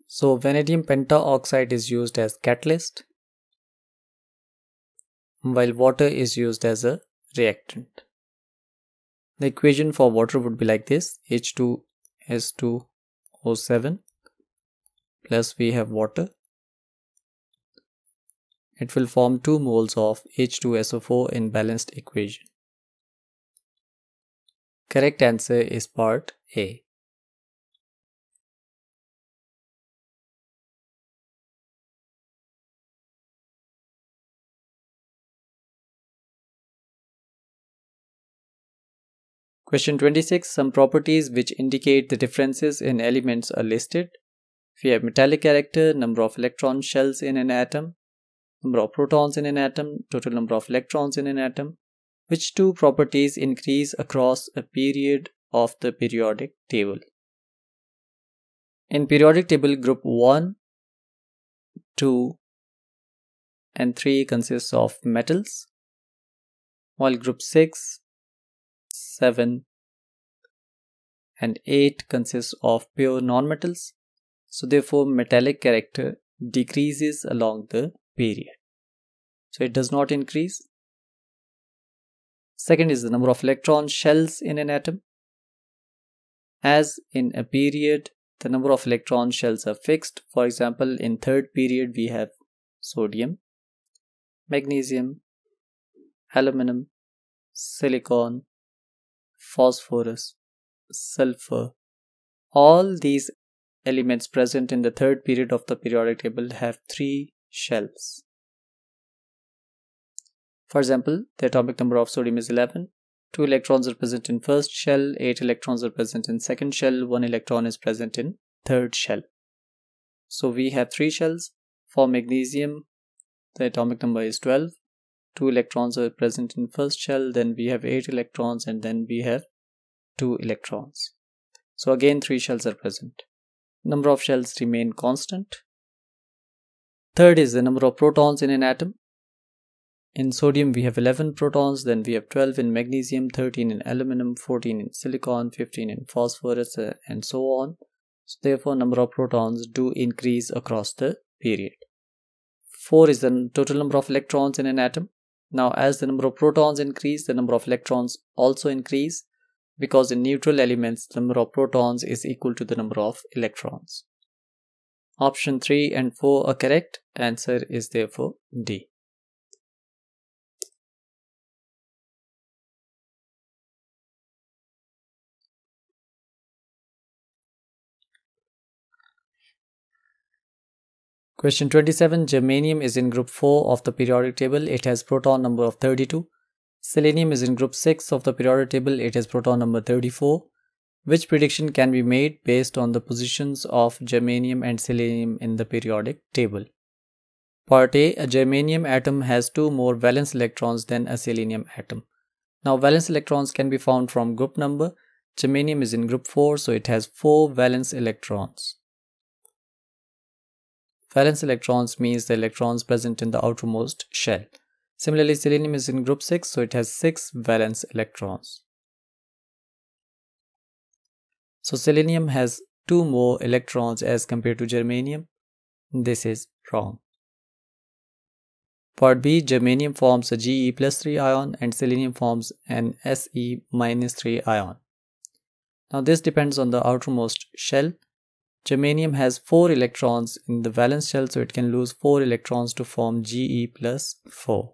So vanadium pentaoxide is used as catalyst while water is used as a reactant. The equation for water would be like this H2S2O7 plus we have water it will form 2 moles of H2SO4 in balanced equation. Correct answer is part A. Question 26. Some properties which indicate the differences in elements are listed. We have metallic character, number of electron shells in an atom, number of protons in an atom, total number of electrons in an atom, which two properties increase across a period of the periodic table. In periodic table group 1, 2 and 3 consists of metals, while group 6, 7 and 8 consists of pure nonmetals. So therefore metallic character decreases along the period. So it does not increase. Second is the number of electron shells in an atom. As in a period, the number of electron shells are fixed. For example, in third period, we have sodium, magnesium, aluminum, silicon, phosphorus, sulfur. All these elements present in the third period of the periodic table have three shells. For example, the atomic number of sodium is 11. 2 electrons are present in first shell, 8 electrons are present in second shell, 1 electron is present in third shell. So we have 3 shells. For magnesium, the atomic number is 12. 2 electrons are present in first shell, then we have 8 electrons and then we have 2 electrons. So again 3 shells are present. Number of shells remain constant. Third is the number of protons in an atom. In sodium we have 11 protons, then we have 12 in magnesium, 13 in aluminum, 14 in silicon, 15 in phosphorus uh, and so on. So therefore number of protons do increase across the period. 4 is the total number of electrons in an atom. Now as the number of protons increase, the number of electrons also increase because in neutral elements the number of protons is equal to the number of electrons. Option 3 and 4 are correct. Answer is therefore D. Question 27 Germanium is in group 4 of the periodic table. It has proton number of 32. Selenium is in group 6 of the periodic table. It has proton number 34. Which prediction can be made based on the positions of germanium and selenium in the periodic table? Part A A germanium atom has two more valence electrons than a selenium atom. Now, valence electrons can be found from group number. Germanium is in group 4, so it has 4 valence electrons. Valence electrons means the electrons present in the outermost shell. Similarly, selenium is in group 6, so it has 6 valence electrons. So selenium has 2 more electrons as compared to germanium. This is wrong. Part B, germanium forms a Ge plus 3 ion and selenium forms an Se minus 3 ion. Now this depends on the outermost shell. Germanium has 4 electrons in the valence shell so it can lose 4 electrons to form Ge plus 4.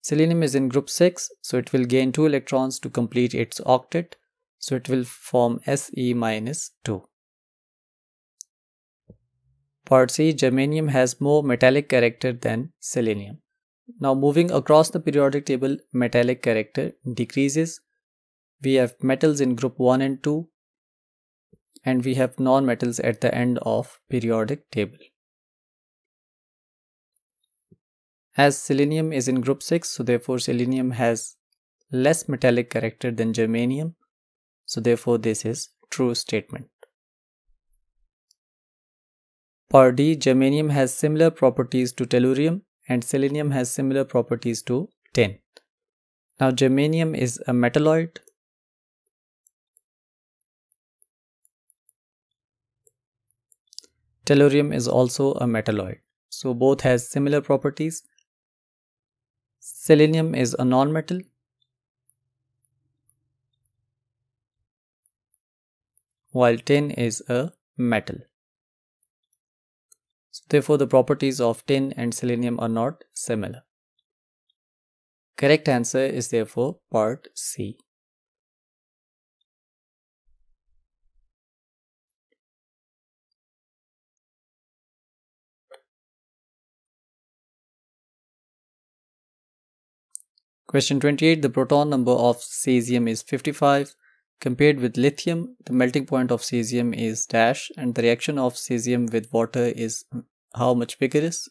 Selenium is in group 6 so it will gain 2 electrons to complete its octet so it will form Se minus 2. Part C germanium has more metallic character than selenium. Now moving across the periodic table metallic character decreases. We have metals in group 1 and 2 and we have non-metals at the end of periodic table. As selenium is in group 6 so therefore selenium has less metallic character than germanium so therefore this is true statement. Part D, germanium has similar properties to tellurium and selenium has similar properties to tin. Now germanium is a metalloid. Tellurium is also a metalloid. So both has similar properties. Selenium is a non-metal. While tin is a metal. So therefore, the properties of tin and selenium are not similar. Correct answer is therefore part C. Question 28. The proton number of cesium is 55. Compared with lithium, the melting point of cesium is dash and the reaction of cesium with water is how much vigorous.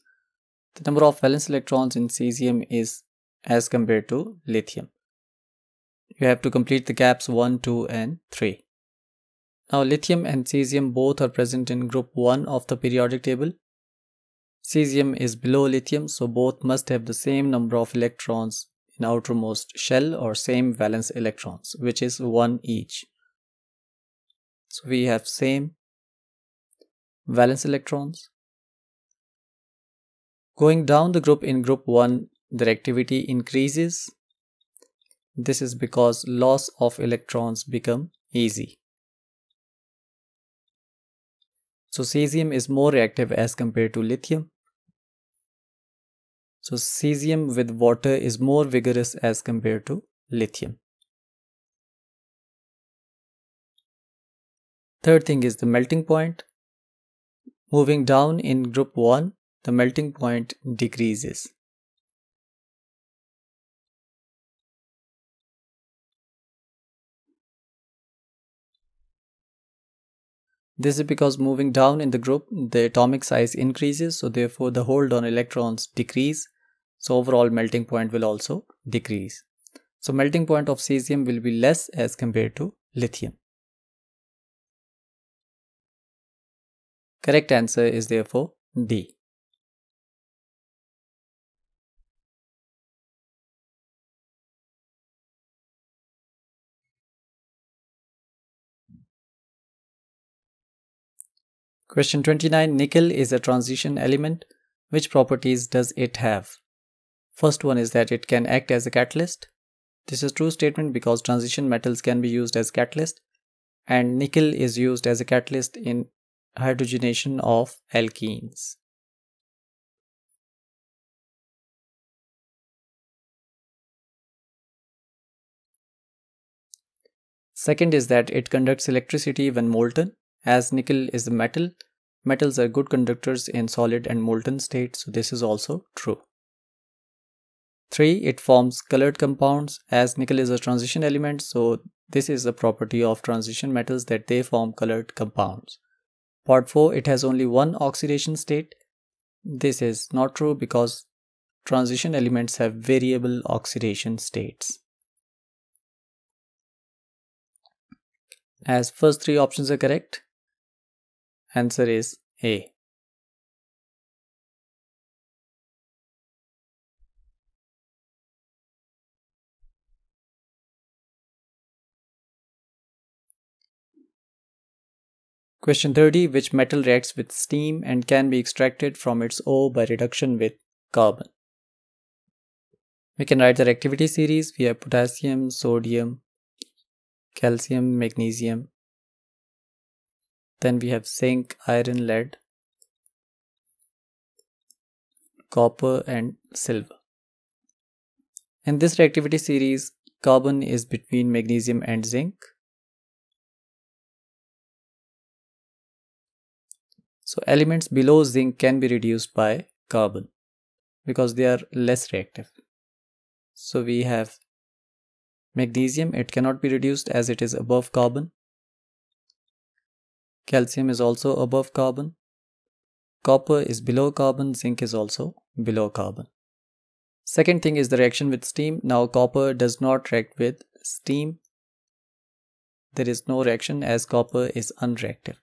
The number of valence electrons in cesium is as compared to lithium. You have to complete the gaps 1, 2 and 3. Now lithium and cesium both are present in group 1 of the periodic table. Cesium is below lithium so both must have the same number of electrons in outermost shell or same valence electrons which is 1 each. So we have same valence electrons. Going down the group in group 1 the reactivity increases. This is because loss of electrons become easy. So cesium is more reactive as compared to lithium. So cesium with water is more vigorous as compared to lithium. Third thing is the melting point. Moving down in group 1, the melting point decreases. This is because moving down in the group, the atomic size increases, so therefore the hold on electrons decrease so overall melting point will also decrease. So melting point of cesium will be less as compared to lithium. Correct answer is therefore D. Question 29 Nickel is a transition element. Which properties does it have? First one is that it can act as a catalyst. This is true statement because transition metals can be used as catalyst and nickel is used as a catalyst in hydrogenation of alkenes. Second is that it conducts electricity when molten. As nickel is a metal, metals are good conductors in solid and molten state, so this is also true. 3. It forms colored compounds as nickel is a transition element so this is a property of transition metals that they form colored compounds. Part 4 it has only one oxidation state. This is not true because transition elements have variable oxidation states. As first three options are correct, answer is A. Question 30 Which metal reacts with steam and can be extracted from its ore by reduction with carbon? We can write the reactivity series. We have potassium, sodium, calcium, magnesium. Then we have zinc, iron, lead, copper and silver. In this reactivity series, carbon is between magnesium and zinc. So elements below zinc can be reduced by carbon because they are less reactive. So we have magnesium, it cannot be reduced as it is above carbon. Calcium is also above carbon. Copper is below carbon, zinc is also below carbon. Second thing is the reaction with steam. Now copper does not react with steam. There is no reaction as copper is unreactive.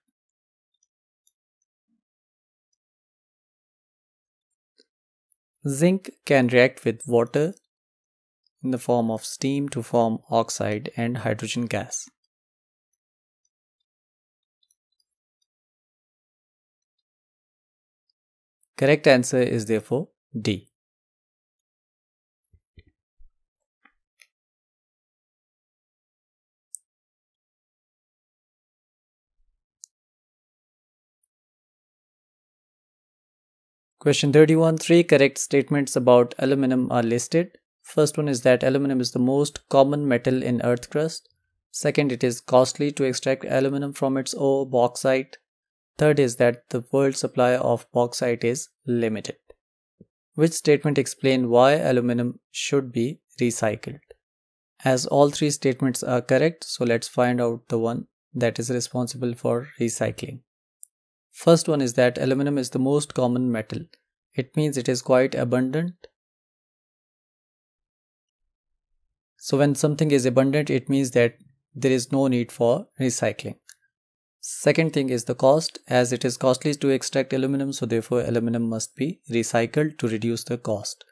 Zinc can react with water in the form of steam to form oxide and hydrogen gas. Correct answer is therefore D. Question 31 Three correct statements about aluminum are listed. First one is that aluminum is the most common metal in earth crust. Second, it is costly to extract aluminum from its ore, bauxite. Third is that the world supply of bauxite is limited. Which statement explain why aluminum should be recycled? As all three statements are correct, so let's find out the one that is responsible for recycling. First one is that aluminum is the most common metal. It means it is quite abundant. So when something is abundant, it means that there is no need for recycling. Second thing is the cost as it is costly to extract aluminum so therefore aluminum must be recycled to reduce the cost.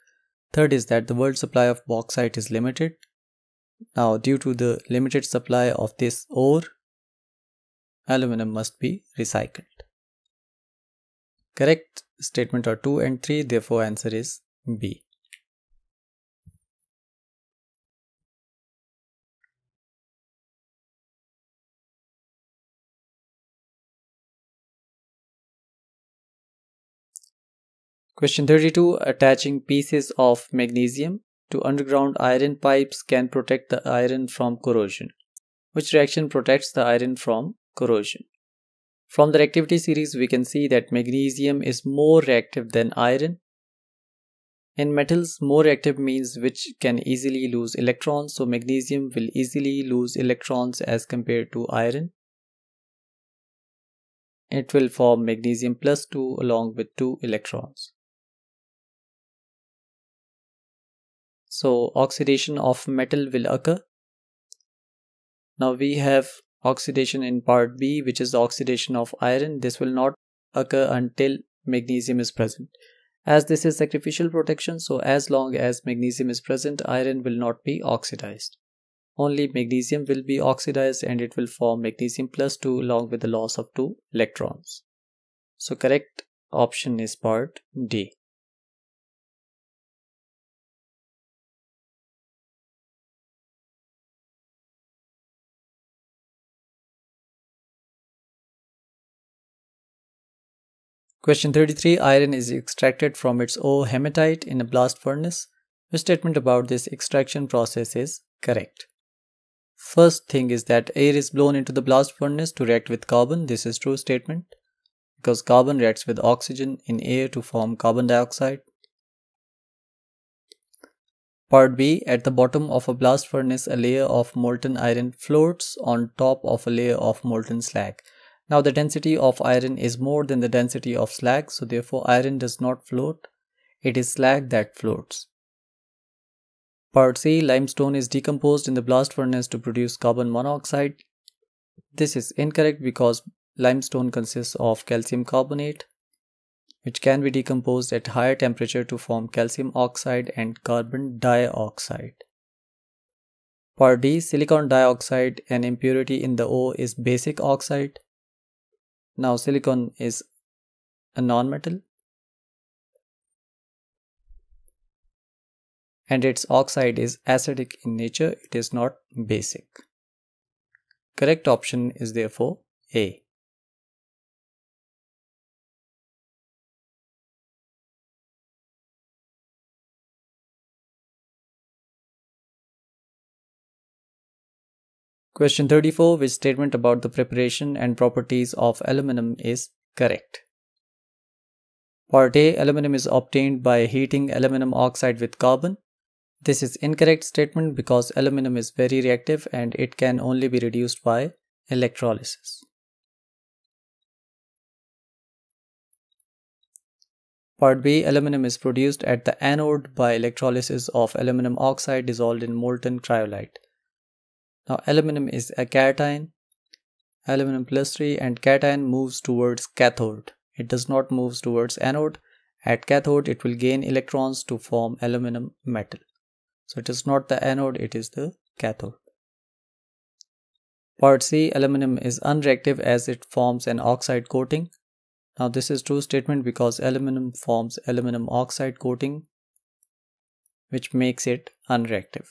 Third is that the world supply of bauxite is limited. Now due to the limited supply of this ore, aluminum must be recycled. Correct statement are 2 and 3 therefore answer is B. Question 32 Attaching pieces of magnesium to underground iron pipes can protect the iron from corrosion. Which reaction protects the iron from corrosion? From the reactivity series, we can see that magnesium is more reactive than iron. In metals, more reactive means which can easily lose electrons, so magnesium will easily lose electrons as compared to iron. It will form magnesium plus 2 along with 2 electrons. So oxidation of metal will occur. Now we have oxidation in part B which is the oxidation of iron. This will not occur until magnesium is present. As this is sacrificial protection so as long as magnesium is present iron will not be oxidized. Only magnesium will be oxidized and it will form magnesium plus 2 along with the loss of 2 electrons. So correct option is part D. Question 33 Iron is extracted from its ore hematite in a blast furnace. The statement about this extraction process is correct. First thing is that air is blown into the blast furnace to react with carbon. This is true statement because carbon reacts with oxygen in air to form carbon dioxide. Part B At the bottom of a blast furnace, a layer of molten iron floats on top of a layer of molten slag. Now the density of iron is more than the density of slag, so therefore iron does not float. It is slag that floats. Part C Limestone is decomposed in the blast furnace to produce carbon monoxide. This is incorrect because limestone consists of calcium carbonate, which can be decomposed at higher temperature to form calcium oxide and carbon dioxide. Part D Silicon dioxide, an impurity in the ore, is basic oxide. Now silicon is a non-metal. and its oxide is acidic in nature, it is not basic. Correct option is therefore A. Question 34 Which statement about the preparation and properties of aluminum is correct? Part A Aluminum is obtained by heating aluminum oxide with carbon. This is incorrect statement because aluminum is very reactive and it can only be reduced by electrolysis. Part B Aluminum is produced at the anode by electrolysis of aluminum oxide dissolved in molten cryolite. Now aluminum is a cation, aluminum plus 3 and cation moves towards cathode. It does not move towards anode. At cathode it will gain electrons to form aluminum metal. So it is not the anode, it is the cathode. Part C aluminum is unreactive as it forms an oxide coating. Now this is true statement because aluminum forms aluminum oxide coating which makes it unreactive.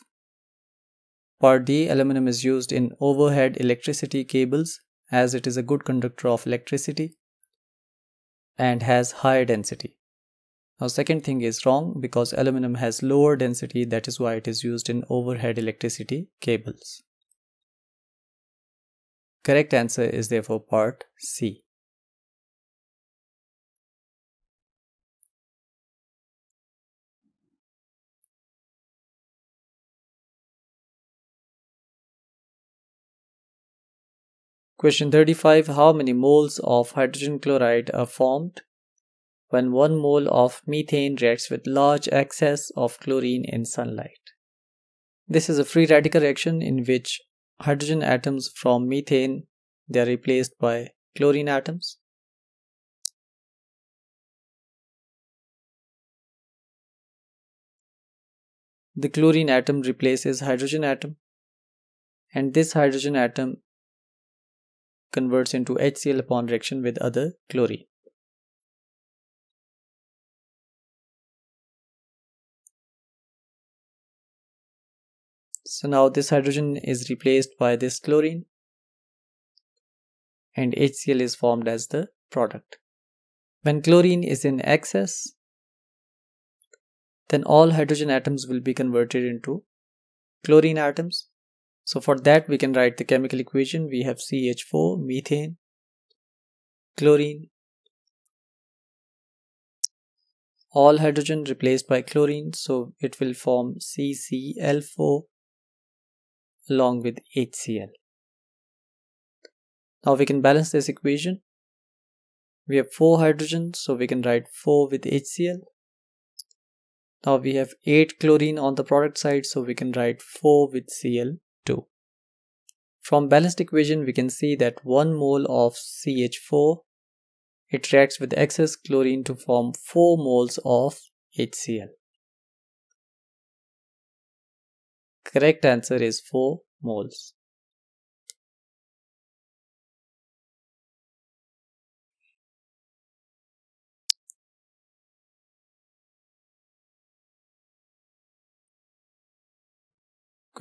Part D aluminum is used in overhead electricity cables as it is a good conductor of electricity and has higher density. Now second thing is wrong because aluminum has lower density that is why it is used in overhead electricity cables. Correct answer is therefore part C. Question 35 How many moles of hydrogen chloride are formed when 1 mole of methane reacts with large excess of chlorine in sunlight? This is a free radical reaction in which hydrogen atoms from methane they are replaced by chlorine atoms. The chlorine atom replaces hydrogen atom and this hydrogen atom converts into HCl upon reaction with other chlorine. So now this hydrogen is replaced by this chlorine and HCl is formed as the product. When chlorine is in excess, then all hydrogen atoms will be converted into chlorine atoms so for that we can write the chemical equation. We have CH4, methane, chlorine, all hydrogen replaced by chlorine. So it will form CCl4 along with HCl. Now we can balance this equation. We have 4 hydrogen, so we can write 4 with HCl. Now we have 8 chlorine on the product side, so we can write 4 with Cl 2. From balanced equation we can see that 1 mole of CH4 it reacts with excess chlorine to form 4 moles of HCl. Correct answer is 4 moles.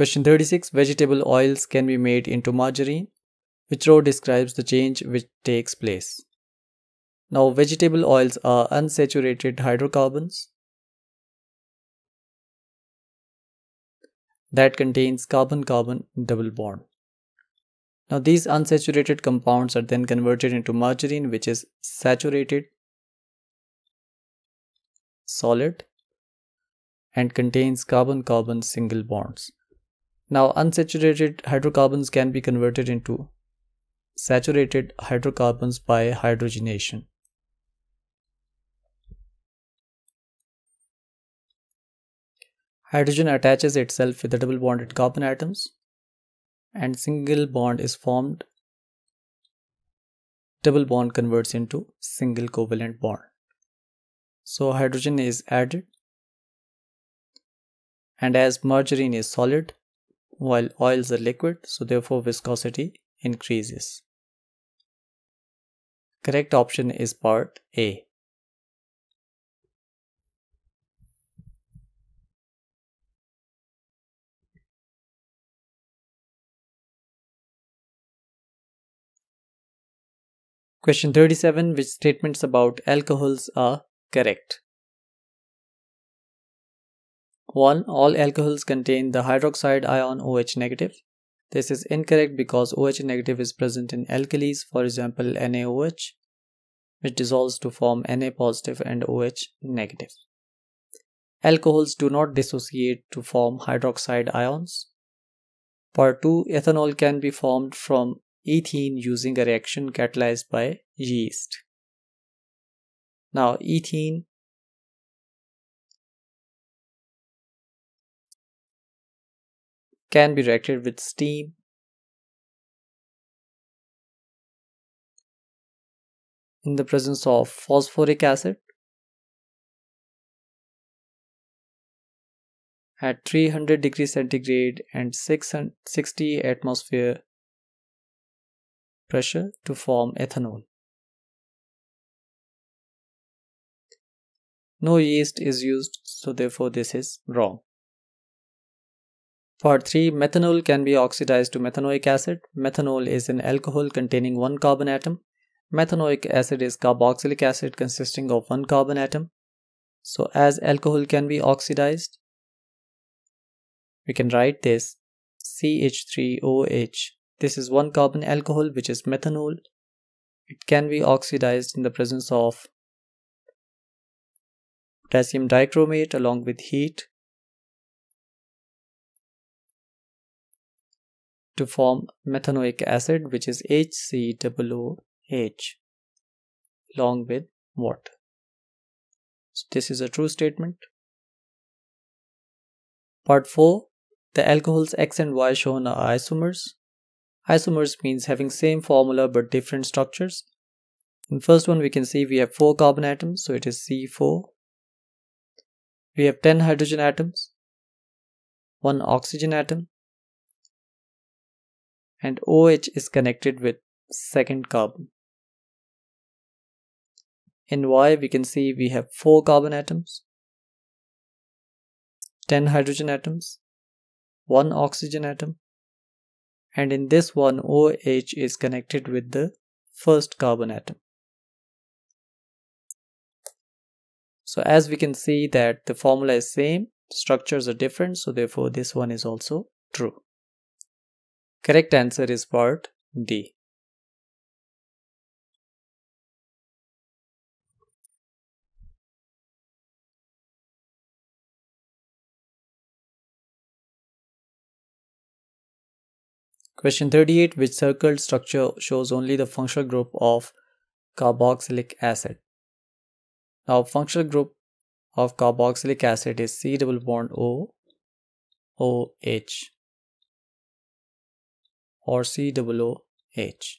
Question 36 Vegetable oils can be made into margarine. Which row describes the change which takes place? Now, vegetable oils are unsaturated hydrocarbons that contains carbon-carbon double bond. Now, these unsaturated compounds are then converted into margarine, which is saturated solid and contains carbon-carbon single bonds. Now unsaturated hydrocarbons can be converted into saturated hydrocarbons by hydrogenation. Hydrogen attaches itself with the double bonded carbon atoms and single bond is formed. Double bond converts into single covalent bond. So hydrogen is added and as margarine is solid while oils are liquid, so therefore viscosity increases. Correct option is part A. Question 37 Which statements about alcohols are correct? 1. All alcohols contain the hydroxide ion OH negative. This is incorrect because OH negative is present in alkalis, for example NaOH, which dissolves to form Na positive and OH negative. Alcohols do not dissociate to form hydroxide ions. Part 2 Ethanol can be formed from ethene using a reaction catalyzed by yeast. Now, ethene can be reacted with steam in the presence of phosphoric acid at 300 degrees centigrade and 660 atmosphere pressure to form ethanol. No yeast is used, so therefore this is wrong. Part 3 Methanol can be oxidized to methanoic acid. Methanol is an alcohol containing one carbon atom. Methanoic acid is carboxylic acid consisting of one carbon atom. So, as alcohol can be oxidized, we can write this CH3OH. This is one carbon alcohol which is methanol. It can be oxidized in the presence of potassium dichromate along with heat to form methanoic acid which is HCOOH along with water. So this is a true statement. Part 4 The alcohols X and Y shown are isomers. Isomers means having same formula but different structures. In first one we can see we have 4 carbon atoms so it is C4. We have 10 hydrogen atoms, 1 oxygen atom and OH is connected with second carbon. In Y we can see we have 4 carbon atoms, 10 hydrogen atoms, 1 oxygen atom and in this one OH is connected with the first carbon atom. So as we can see that the formula is same, structures are different so therefore this one is also true. Correct answer is part D. Question 38 Which circled structure shows only the functional group of carboxylic acid? Now, functional group of carboxylic acid is C double bond O OH or COOH.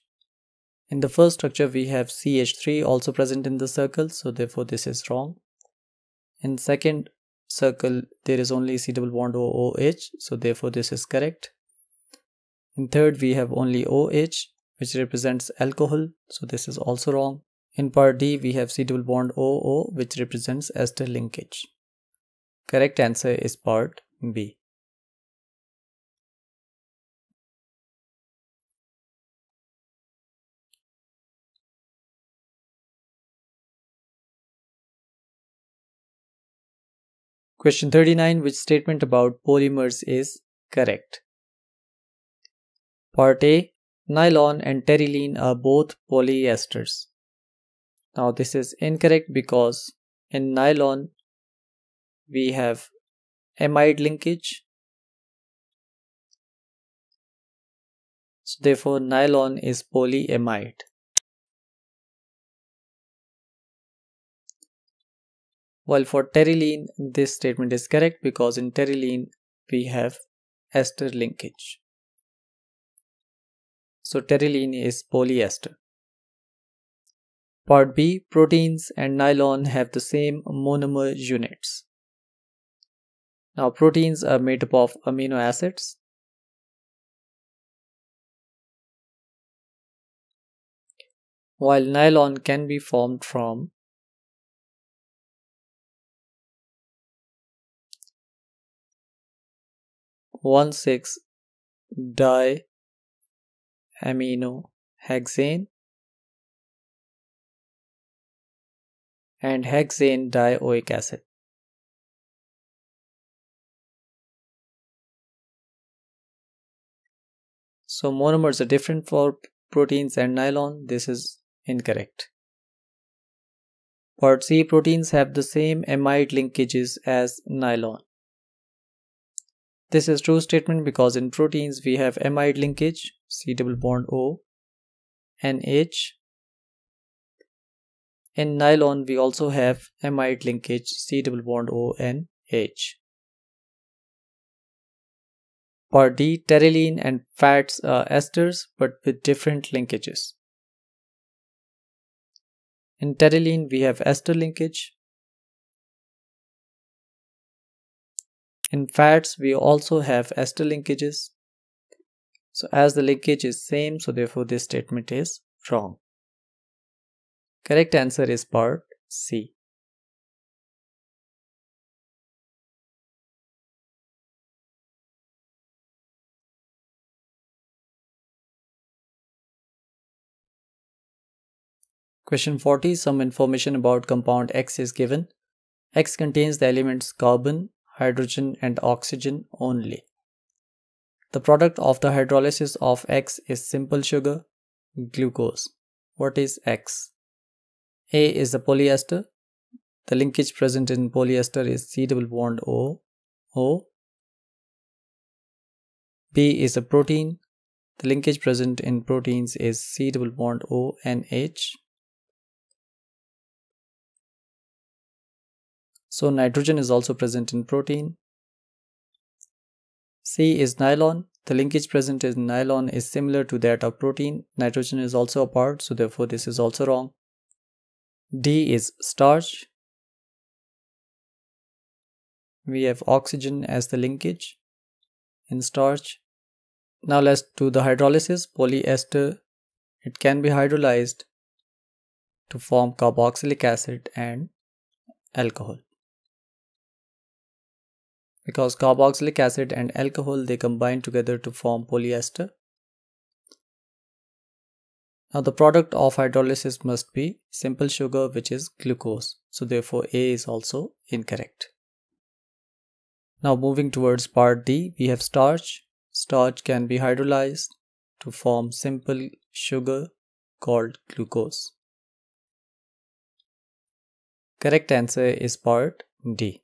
In the first structure, we have CH3 also present in the circle, so therefore this is wrong. In second circle, there is only C double bond OOH, so therefore this is correct. In third, we have only OH, which represents alcohol, so this is also wrong. In part D, we have C double bond OO, which represents ester linkage. Correct answer is part B. Question 39 Which statement about polymers is correct? Part A Nylon and terylene are both polyesters. Now this is incorrect because in nylon we have amide linkage. So therefore nylon is polyamide. While for terylene, this statement is correct because in terylene we have ester linkage. So terylene is polyester. Part B Proteins and nylon have the same monomer units. Now, proteins are made up of amino acids. While nylon can be formed from one six di amino hexane and hexane dioic acid. So monomers are different for proteins and nylon. This is incorrect. Part C proteins have the same amide linkages as nylon. This is true statement because in proteins we have amide linkage C double bond O NH. In nylon we also have amide linkage C double bond O NH. Part D terylene and fats are esters but with different linkages. In terylene we have ester linkage In fats, we also have ester linkages. So as the linkage is same, so therefore this statement is wrong. Correct answer is part C. Question 40 Some information about compound X is given. X contains the elements carbon, hydrogen and oxygen only. The product of the hydrolysis of X is simple sugar, glucose. What is X? A is the polyester. The linkage present in polyester is C double bond O, O. B is a protein. The linkage present in proteins is C double bond O and H. So nitrogen is also present in protein. C is nylon. The linkage present in nylon is similar to that of protein. Nitrogen is also a part, so therefore this is also wrong. D is starch. We have oxygen as the linkage in starch. Now let's do the hydrolysis. Polyester, it can be hydrolyzed to form carboxylic acid and alcohol because carboxylic acid and alcohol they combine together to form polyester. Now the product of hydrolysis must be simple sugar which is glucose. So therefore A is also incorrect. Now moving towards part D, we have starch. Starch can be hydrolyzed to form simple sugar called glucose. Correct answer is part D.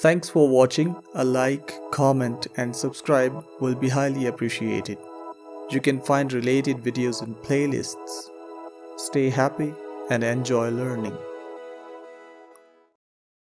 Thanks for watching. A like, comment and subscribe will be highly appreciated. You can find related videos and playlists. Stay happy and enjoy learning.